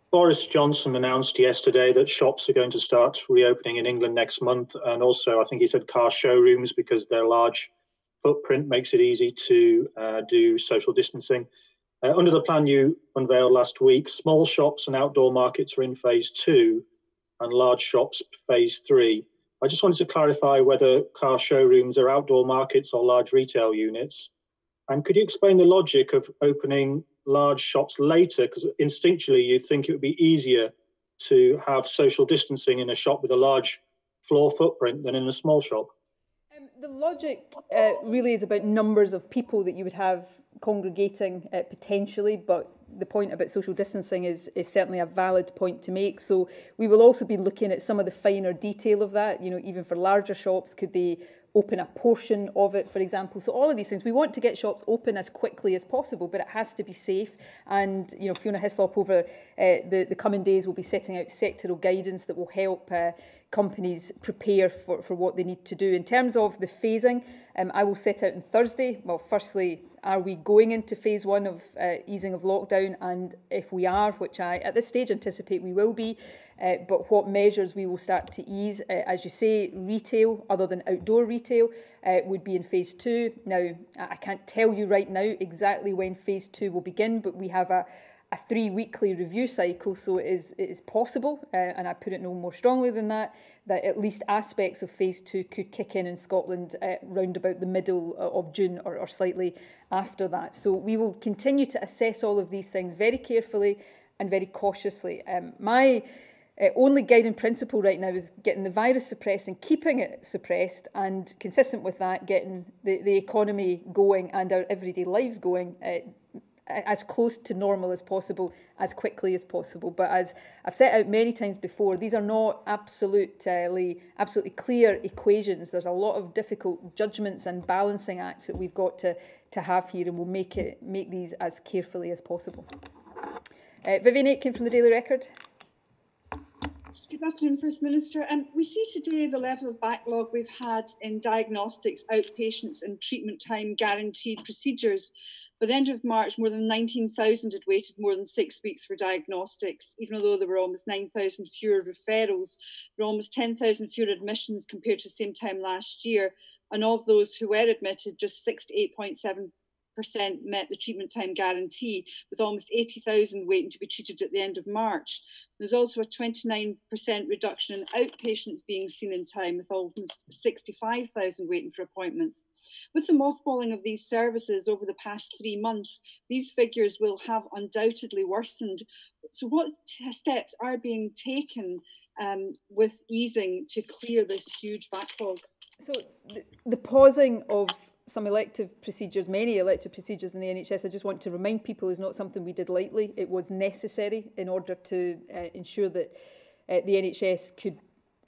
Boris Johnson announced yesterday that shops are going to start reopening in England next month. And also, I think he said car showrooms because their large footprint makes it easy to uh, do social distancing. Uh, under the plan you unveiled last week, small shops and outdoor markets are in phase two and large shops phase three. I just wanted to clarify whether car showrooms are outdoor markets or large retail units. And could you explain the logic of opening large shops later because instinctually you think it would be easier to have social distancing in a shop with a large floor footprint than in a small shop? Um, the logic uh, really is about numbers of people that you would have congregating uh, potentially, but the point about social distancing is, is certainly a valid point to make. So we will also be looking at some of the finer detail of that. You know, even for larger shops, could they open a portion of it, for example. So all of these things, we want to get shops open as quickly as possible, but it has to be safe. And you know, Fiona Hislop over uh, the, the coming days will be setting out sectoral guidance that will help uh, companies prepare for, for what they need to do. In terms of the phasing, um, I will set out on Thursday. Well, firstly, are we going into phase one of uh, easing of lockdown? And if we are, which I at this stage anticipate we will be, uh, but what measures we will start to ease. Uh, as you say, retail, other than outdoor retail, uh, would be in phase two. Now, I can't tell you right now exactly when phase two will begin, but we have a, a three weekly review cycle, so it is, it is possible, uh, and I put it no more strongly than that, that at least aspects of phase two could kick in in Scotland uh, round about the middle of June or, or slightly after that. So we will continue to assess all of these things very carefully and very cautiously. Um, my uh, only guiding principle right now is getting the virus suppressed and keeping it suppressed and consistent with that, getting the, the economy going and our everyday lives going uh, as close to normal as possible, as quickly as possible. But as I've set out many times before, these are not absolutely, absolutely clear equations. There's a lot of difficult judgments and balancing acts that we've got to, to have here, and we'll make, it, make these as carefully as possible. Uh, Vivian Aitken from the Daily Record. Good afternoon, First Minister. Um, we see today the level of backlog we've had in diagnostics, outpatients and treatment time guaranteed procedures. By the end of March, more than 19,000 had waited more than six weeks for diagnostics, even though there were almost 9,000 fewer referrals. There were almost 10,000 fewer admissions compared to the same time last year. And of those who were admitted, just 68.7% met the treatment time guarantee, with almost 80,000 waiting to be treated at the end of March. There's also a 29% reduction in outpatients being seen in time, with almost 65,000 waiting for appointments. With the mothballing of these services over the past three months, these figures will have undoubtedly worsened. So, what steps are being taken um, with easing to clear this huge backlog? So, the, the pausing of some elective procedures, many elective procedures in the NHS, I just want to remind people is not something we did lightly. It was necessary in order to uh, ensure that uh, the NHS could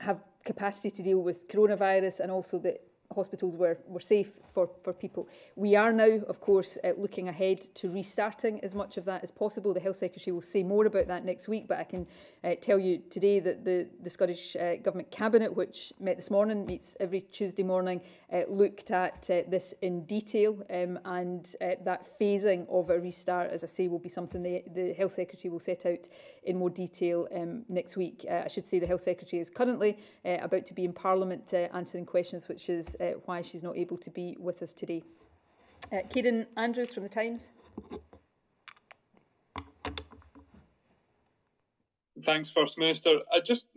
have capacity to deal with coronavirus and also that hospitals were, were safe for, for people. We are now, of course, uh, looking ahead to restarting as much of that as possible. The Health Secretary will say more about that next week, but I can uh, tell you today that the, the Scottish uh, Government Cabinet, which met this morning, meets every Tuesday morning, uh, looked at uh, this in detail um, and uh, that phasing of a restart, as I say, will be something the, the Health Secretary will set out in more detail um, next week. I should say the Health Secretary is currently about to be in Parliament answering questions, which is uh, why she's not able to be with us today. Uh, Kieran Andrews from The Times. Thanks, First Minister. I just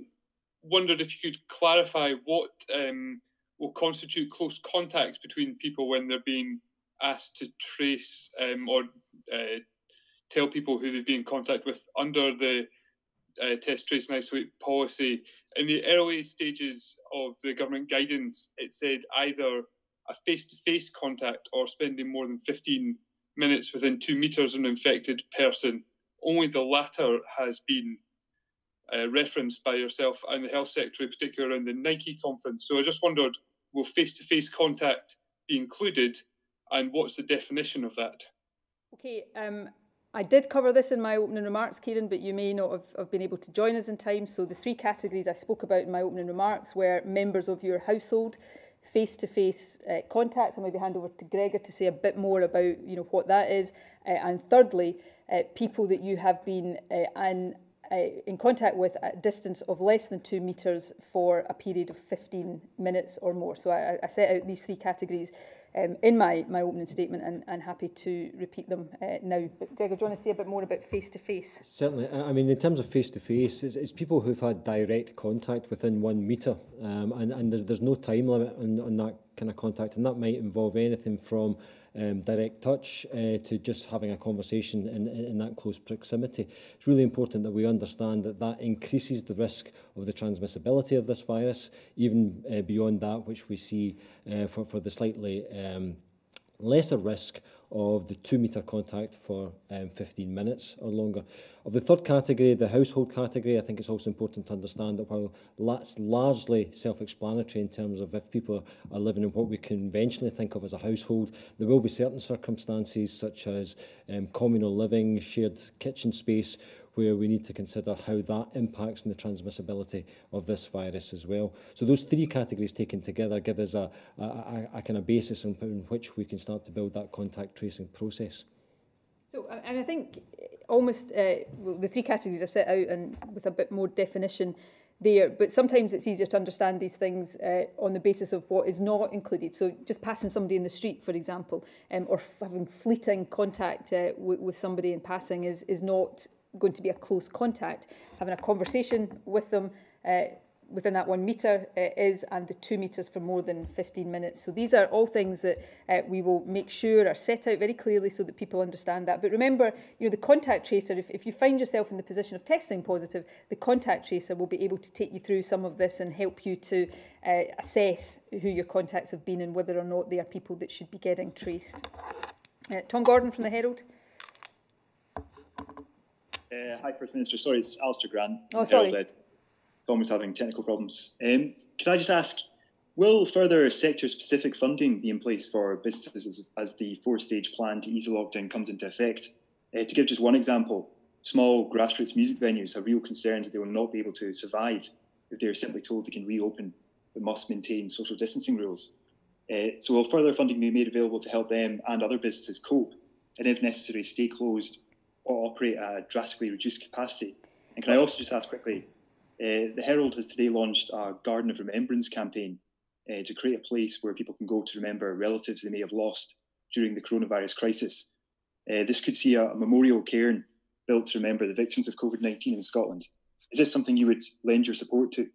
wondered if you could clarify what um, will constitute close contacts between people when they're being asked to trace um, or uh, tell people who they've been in contact with under the uh, test, trace and isolate policy. In the early stages of the government guidance, it said either a face-to-face contact or spending more than 15 minutes within two metres of an infected person. Only the latter has been uh, referenced by yourself and the health secretary, particularly around the Nike conference. So I just wondered, will face-to-face -face contact be included, and what's the definition of that? Okay, um, I did cover this in my opening remarks, Kieran, but you may not have, have, been able to join us in time. So the three categories I spoke about in my opening remarks were members of your household, face-to-face -face, uh, contact. I'll maybe hand over to Gregor to say a bit more about you know what that is. Uh, and thirdly, uh, people that you have been uh, an in contact with a distance of less than two metres for a period of 15 minutes or more. So I, I set out these three categories um, in my, my opening statement and, and happy to repeat them uh, now. But Gregor, do you want to say a bit more about face-to-face? -face? Certainly. I mean, in terms of face-to-face, -face, it's, it's people who've had direct contact within one metre um, and, and there's, there's no time limit on, on that kind of contact and that might involve anything from um, direct touch uh, to just having a conversation in, in that close proximity. It's really important that we understand that that increases the risk of the transmissibility of this virus, even uh, beyond that which we see uh, for, for the slightly um, lesser risk of the two metre contact for um, 15 minutes or longer. Of the third category, the household category, I think it's also important to understand that while that's largely self-explanatory in terms of if people are living in what we conventionally think of as a household, there will be certain circumstances such as um, communal living, shared kitchen space, where we need to consider how that impacts on the transmissibility of this virus as well. So those three categories taken together give us a, a, a, a kind of basis on, on which we can start to build that contact tracing process. So, and I think almost uh, well, the three categories are set out and with a bit more definition there, but sometimes it's easier to understand these things uh, on the basis of what is not included. So just passing somebody in the street, for example, um, or having fleeting contact uh, with somebody in passing is, is not going to be a close contact, having a conversation with them uh, within that one metre uh, is and the two metres for more than 15 minutes. So these are all things that uh, we will make sure are set out very clearly so that people understand that. But remember, you know, the contact tracer, if, if you find yourself in the position of testing positive, the contact tracer will be able to take you through some of this and help you to uh, assess who your contacts have been and whether or not they are people that should be getting traced. Uh, Tom Gordon from the Herald. Uh, hi, First Minister. Sorry, it's Alistair Grant. Oh, sorry. Tom was having technical problems. Um, could I just ask, will further sector-specific funding be in place for businesses as, as the four-stage plan to ease the lockdown comes into effect? Uh, to give just one example, small grassroots music venues have real concerns that they will not be able to survive if they are simply told they can reopen but must maintain social distancing rules. Uh, so will further funding be made available to help them and other businesses cope and if necessary stay closed or operate at a drastically reduced capacity? And can I also just ask quickly, uh, the Herald has today launched a Garden of Remembrance campaign uh, to create a place where people can go to remember relatives they may have lost during the coronavirus crisis. Uh, this could see a, a, memorial cairn built to remember the victims of COVID 19 in Scotland. Is this something you would lend your support to?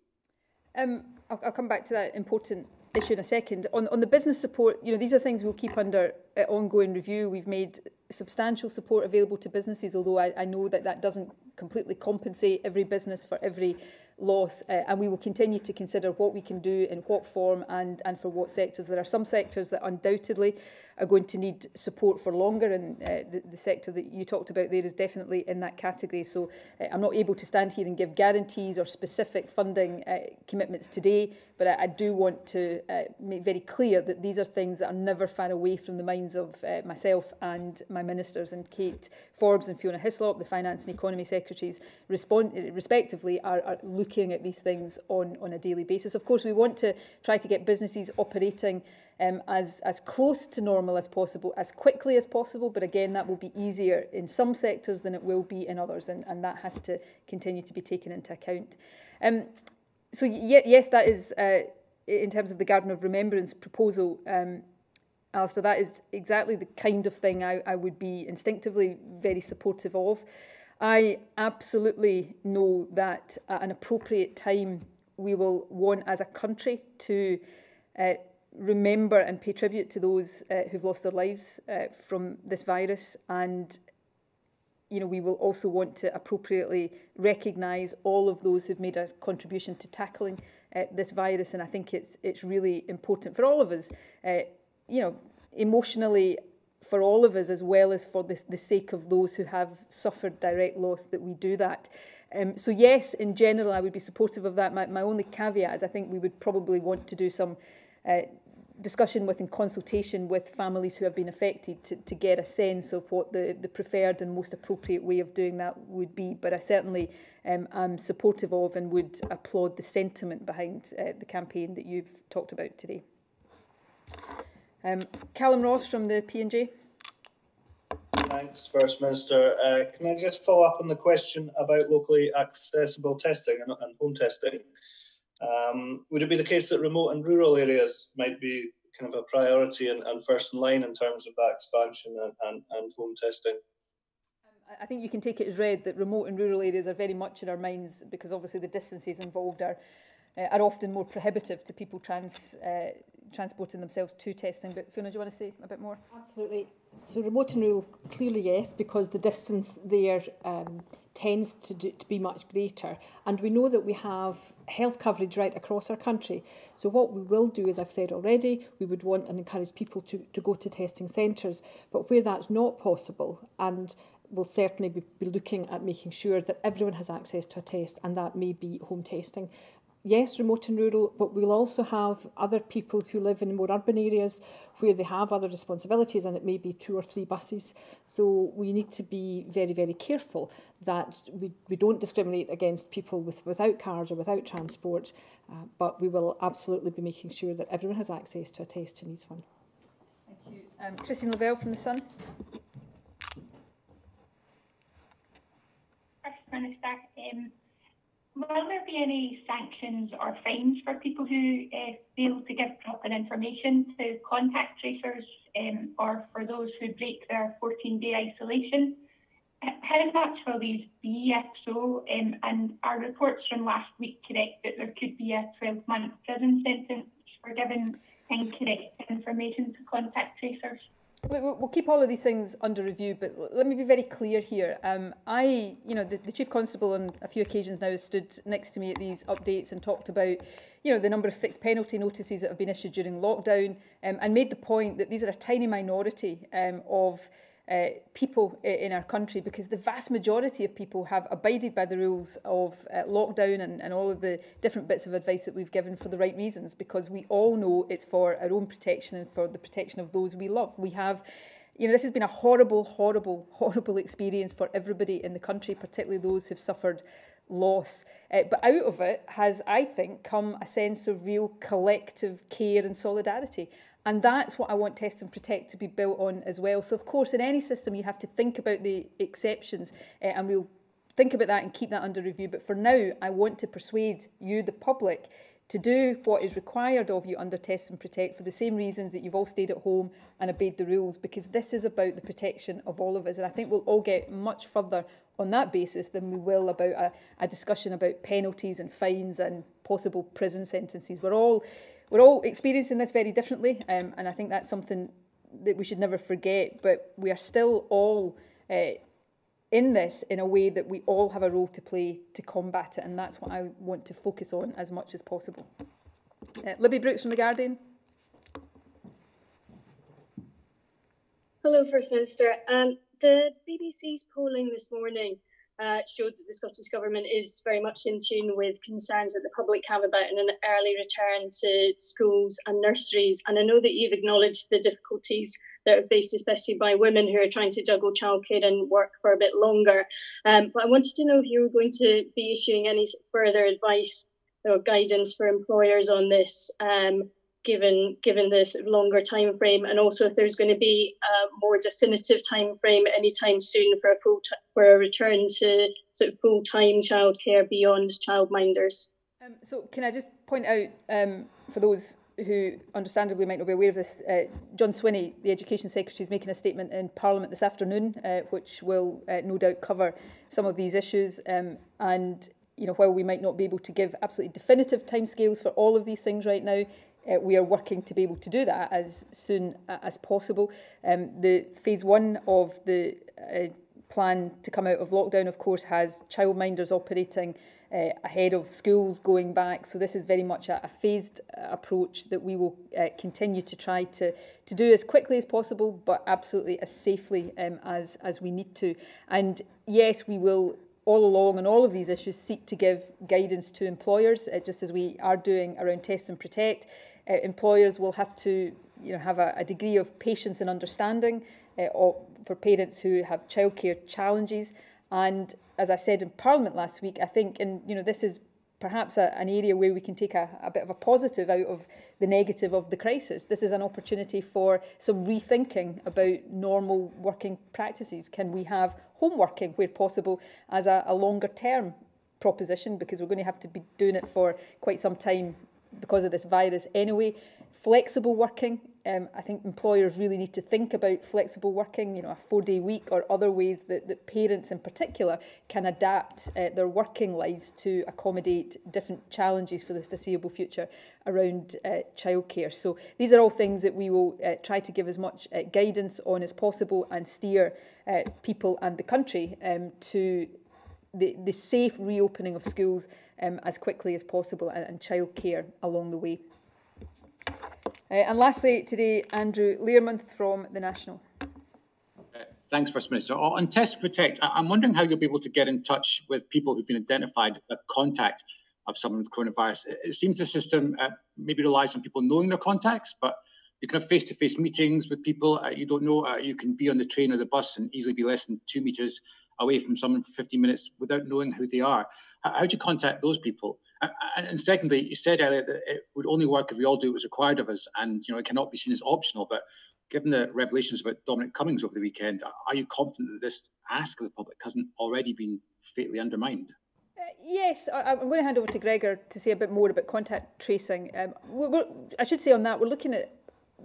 Um, I'll, I'll come back to that important issue in a second. On, on the business support, you know, these are things we'll keep under uh, ongoing review. We've made substantial support available to businesses, although I, I know that that doesn't completely compensate every business for every loss. Uh, and we will continue to consider what we can do in what form and, and for what sectors. There are some sectors that undoubtedly are going to need support for longer. And uh, the, the sector that you talked about there is definitely in that category. So uh, I'm not able to stand here and give guarantees or specific funding uh, commitments today, but I, I do want to uh, make very clear that these are things that are never far away from the minds of uh, myself and my ministers and Kate Forbes and Fiona Hislop, the Finance and Economy Secretaries, respond, uh, respectively, are, are looking at these things on, on a daily basis. Of course, we want to try to get businesses operating um, as, as close to normal as possible, as quickly as possible. But again, that will be easier in some sectors than it will be in others, and, and that has to continue to be taken into account. Um, so yes, that is, uh, in terms of the Garden of Remembrance proposal, um, Alistair, that is exactly the kind of thing I, I would be instinctively very supportive of. I absolutely know that at an appropriate time we will want as a country to uh, remember and pay tribute to those uh, who've lost their lives uh, from this virus and you know we will also want to appropriately recognise all of those who've made a contribution to tackling uh, this virus and I think it's it's really important for all of us uh, you know emotionally for all of us as well as for this, the sake of those who have suffered direct loss that we do that. Um, so yes, in general, I would be supportive of that. My, my only caveat is I think we would probably want to do some uh, discussion with and consultation with families who have been affected to, to get a sense of what the, the preferred and most appropriate way of doing that would be. But I certainly um, am supportive of and would applaud the sentiment behind uh, the campaign that you've talked about today. Um, Callum Ross from the P&J. Thanks, First Minister. Uh, can I just follow up on the question about locally accessible testing and, and home testing? Um, would it be the case that remote and rural areas might be kind of a priority and, and first in line in terms of that expansion and, and, and home testing? Um, I think you can take it as read that remote and rural areas are very much in our minds because obviously the distances involved are uh, are often more prohibitive to people trans, uh, transporting themselves to testing. But Fiona, do you want to say a bit more? Absolutely. So remote and rural, clearly yes, because the distance there um, tends to, do, to be much greater. And we know that we have health coverage right across our country. So what we will do, as I've said already, we would want and encourage people to, to go to testing centres. But where that's not possible, and we'll certainly be, be looking at making sure that everyone has access to a test, and that may be home testing yes, remote and rural, but we'll also have other people who live in more urban areas where they have other responsibilities and it may be two or three buses. So we need to be very, very careful that we, we don't discriminate against people with, without cars or without transport, uh, but we will absolutely be making sure that everyone has access to a test who needs one. Thank you. Um, Christine Lavelle from The Sun. First Minister, um, Will there be any sanctions or fines for people who uh, fail to give proper information to contact tracers um, or for those who break their 14 day isolation? How much will these be, if so? Um, and are reports from last week correct that there could be a 12 month prison sentence for giving incorrect information to contact tracers? we'll keep all of these things under review, but let me be very clear here. Um, I, you know, the, the Chief Constable on a few occasions now has stood next to me at these updates and talked about, you know, the number of fixed penalty notices that have been issued during lockdown um, and made the point that these are a tiny minority um, of uh, people in our country because the vast majority of people have abided by the rules of uh, lockdown and, and all of the different bits of advice that we've given for the right reasons because we all know it's for our own protection and for the protection of those we love. We have you know, this has been a horrible, horrible, horrible experience for everybody in the country, particularly those who've suffered loss. Uh, but out of it has, I think, come a sense of real collective care and solidarity. And that's what I want Test and Protect to be built on as well. So, of course, in any system, you have to think about the exceptions, uh, and we'll think about that and keep that under review. But for now, I want to persuade you, the public, to do what is required of you under Test and Protect for the same reasons that you've all stayed at home and obeyed the rules, because this is about the protection of all of us. And I think we'll all get much further on that basis than we will about a, a discussion about penalties and fines and possible prison sentences. We're all we're all experiencing this very differently, um, and I think that's something that we should never forget. But we are still all uh, in this in a way that we all have a role to play to combat it, and that's what I want to focus on as much as possible. Uh, Libby Brooks from The Guardian. Hello, First Minister. Um, the BBC's polling this morning uh, showed that the Scottish Government is very much in tune with concerns that the public have about an early return to schools and nurseries. And I know that you've acknowledged the difficulties that are faced, especially by women who are trying to juggle childcare and work for a bit longer. Um, but I wanted to know if you were going to be issuing any further advice or guidance for employers on this. Um, given given this longer time frame and also if there's going to be a more definitive time frame anytime soon for a full for a return to sort of full-time childcare beyond childminders. Um, so can i just point out um, for those who understandably might not be aware of this uh, john swinney the education secretary is making a statement in parliament this afternoon uh, which will uh, no doubt cover some of these issues. Um, and you know, while we might not be able to give absolutely definitive timescales for all of these things right now, uh, we are working to be able to do that as soon as possible. Um, the phase one of the uh, plan to come out of lockdown, of course, has childminders operating uh, ahead of schools going back. So this is very much a, a phased uh, approach that we will uh, continue to try to, to do as quickly as possible, but absolutely as safely um, as, as we need to. And yes, we will all along on all of these issues seek to give guidance to employers, uh, just as we are doing around test and protect. Uh, employers will have to you know, have a, a degree of patience and understanding uh, of, for parents who have childcare challenges. And as I said in Parliament last week, I think, and you know, this is perhaps a, an area where we can take a, a bit of a positive out of the negative of the crisis. This is an opportunity for some rethinking about normal working practices. Can we have home working where possible as a, a longer term proposition because we're going to have to be doing it for quite some time because of this virus anyway. Flexible working, um, I think employers really need to think about flexible working, you know, a four-day week or other ways that, that parents in particular can adapt uh, their working lives to accommodate different challenges for the foreseeable future around uh, childcare. So these are all things that we will uh, try to give as much uh, guidance on as possible and steer uh, people and the country um, to the, the safe reopening of schools um, as quickly as possible and, and childcare along the way. Uh, and lastly, today, Andrew Learmonth from The National. Uh, thanks, First Minister. On Test Protect, I I'm wondering how you'll be able to get in touch with people who've been identified at contact of someone with coronavirus. It seems the system uh, maybe relies on people knowing their contacts, but you can have face-to-face -face meetings with people uh, you don't know. Uh, you can be on the train or the bus and easily be less than two meters away from someone for 15 minutes without knowing who they are. How, do you contact those people? And, secondly, you said earlier that it would only work if we all do what was required of us, and you know it cannot be seen as optional. But given the revelations about Dominic Cummings over the weekend, are you confident that this ask of the public hasn't already been fatally undermined? Uh, yes, I, am going to hand over to Gregor to say a bit more about contact tracing. Um, we're, we're, I should say on that, we're looking at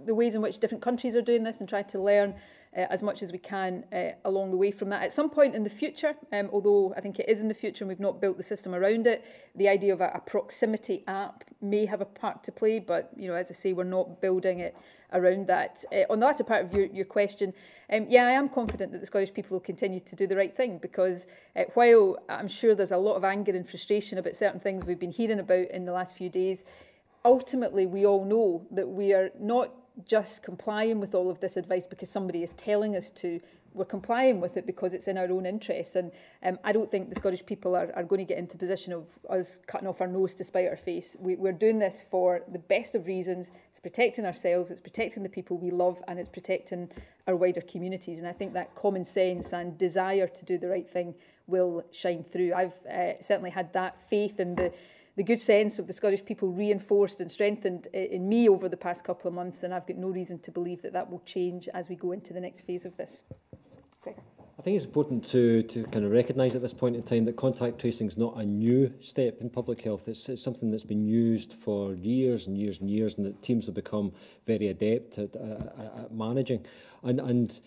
the ways in which different countries are doing this and trying to learn uh, as much as we can uh, along the way from that. At some point in the future, um, although I think it is in the future and we've not built the system around it, the idea of a, a proximity app may have a part to play, but you know, as I say, we're not building it around that. Uh, on the latter part of your, your question, um, yeah, I am confident that the Scottish people will continue to do the right thing because uh, while I'm sure there's a lot of anger and frustration about certain things we've been hearing about in the last few days, ultimately we all know that we are not just complying with all of this advice because somebody is telling us to. We're complying with it because it's in our own interests. And um, I don't think the Scottish people are, are going to get into a position of us cutting off our nose to spite our face. We, we're doing this for the best of reasons. It's protecting ourselves, it's protecting the people we love, and it's protecting our wider communities. And I think that common sense and desire to do the right thing will shine through. I've uh, certainly had that faith in the the good sense of the Scottish people reinforced and strengthened in me over the past couple of months, then I've got no reason to believe that that will change as we go into the next phase of this. I think it's important to, to kind of recognise at this point in time that contact tracing is not a new step in public health. It's, it's something that's been used for years and years and years, and that teams have become very adept at, uh, at managing. And, and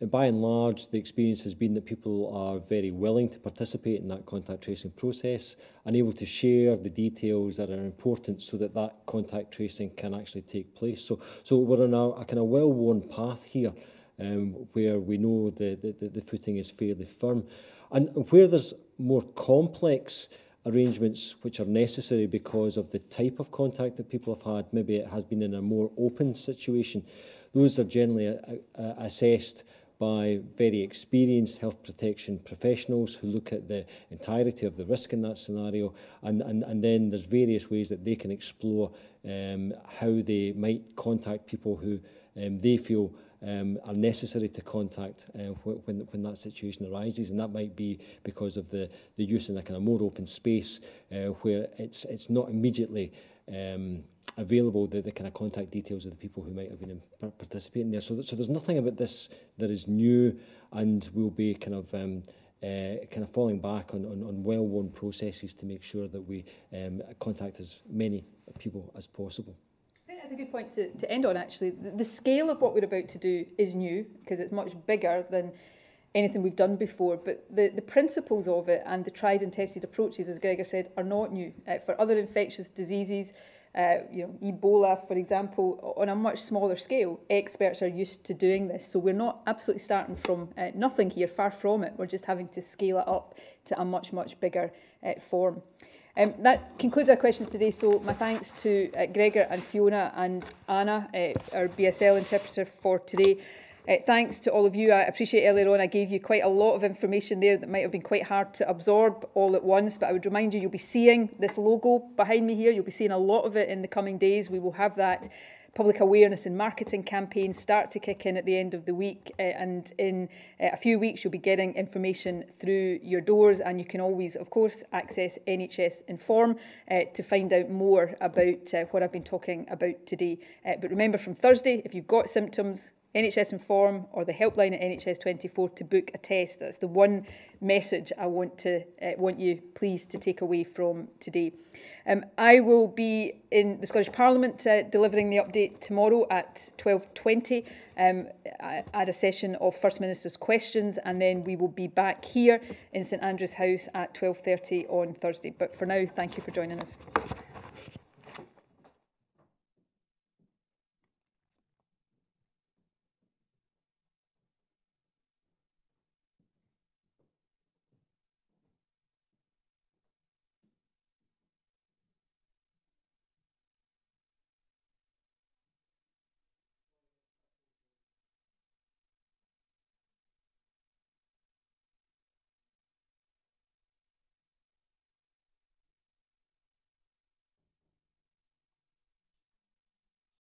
And by and large, the experience has been that people are very willing to participate in that contact tracing process and able to share the details that are important so that that contact tracing can actually take place. So, so we're on a, a kind of well-worn path here um, where we know the, the, the footing is fairly firm. And where there's more complex arrangements which are necessary because of the type of contact that people have had, maybe it has been in a more open situation, those are generally uh, uh, assessed by very experienced health protection professionals who look at the entirety of the risk in that scenario. And, and, and then there's various ways that they can explore um, how they might contact people who um, they feel um, are necessary to contact uh, when, when that situation arises. And that might be because of the, the use in a kind of more open space uh, where it's, it's not immediately um, available the, the kind of contact details of the people who might have been participating there. So, so there's nothing about this that is new, and we'll be kind of um, eh, uh, kind of falling back on, on, on well-worn processes to make sure that we um, contact as many people as possible. That's a good point to, to end on, actually. The, the scale of what we're about to do is new because it's much bigger than anything we've done before, but the, the principles of it and the tried and tested approaches, as Gregor said, are not new. Uh, for other infectious diseases, uh, you know, Ebola, for example, on a much smaller scale, experts are used to doing this. So we're not absolutely starting from uh, nothing here, far from it. We're just having to scale it up to a much, much bigger uh, form. Um, that concludes our questions today. So my thanks to uh, Gregor and Fiona and Anna, uh, our BSL interpreter for today. Uh, thanks to all of you. I appreciate earlier on I gave you quite a lot of information there that might have been quite hard to absorb all at once, but I would remind you you'll be seeing this logo behind me here. You'll be seeing a lot of it in the coming days. We will have that public awareness and marketing campaigns start to kick in at the end of the week uh, and in uh, a few weeks you'll be getting information through your doors and you can always of course access NHS Inform uh, to find out more about uh, what I've been talking about today. Uh, but remember from Thursday if you've got symptoms NHS Inform or the helpline at NHS 24 to book a test. That's the one message I want to uh, want you please to take away from today. Um, I will be in the Scottish Parliament uh, delivering the update tomorrow at 12.20 um, at a session of First Minister's questions and then we will be back here in St Andrew's House at 12.30 on Thursday. But for now, thank you for joining us.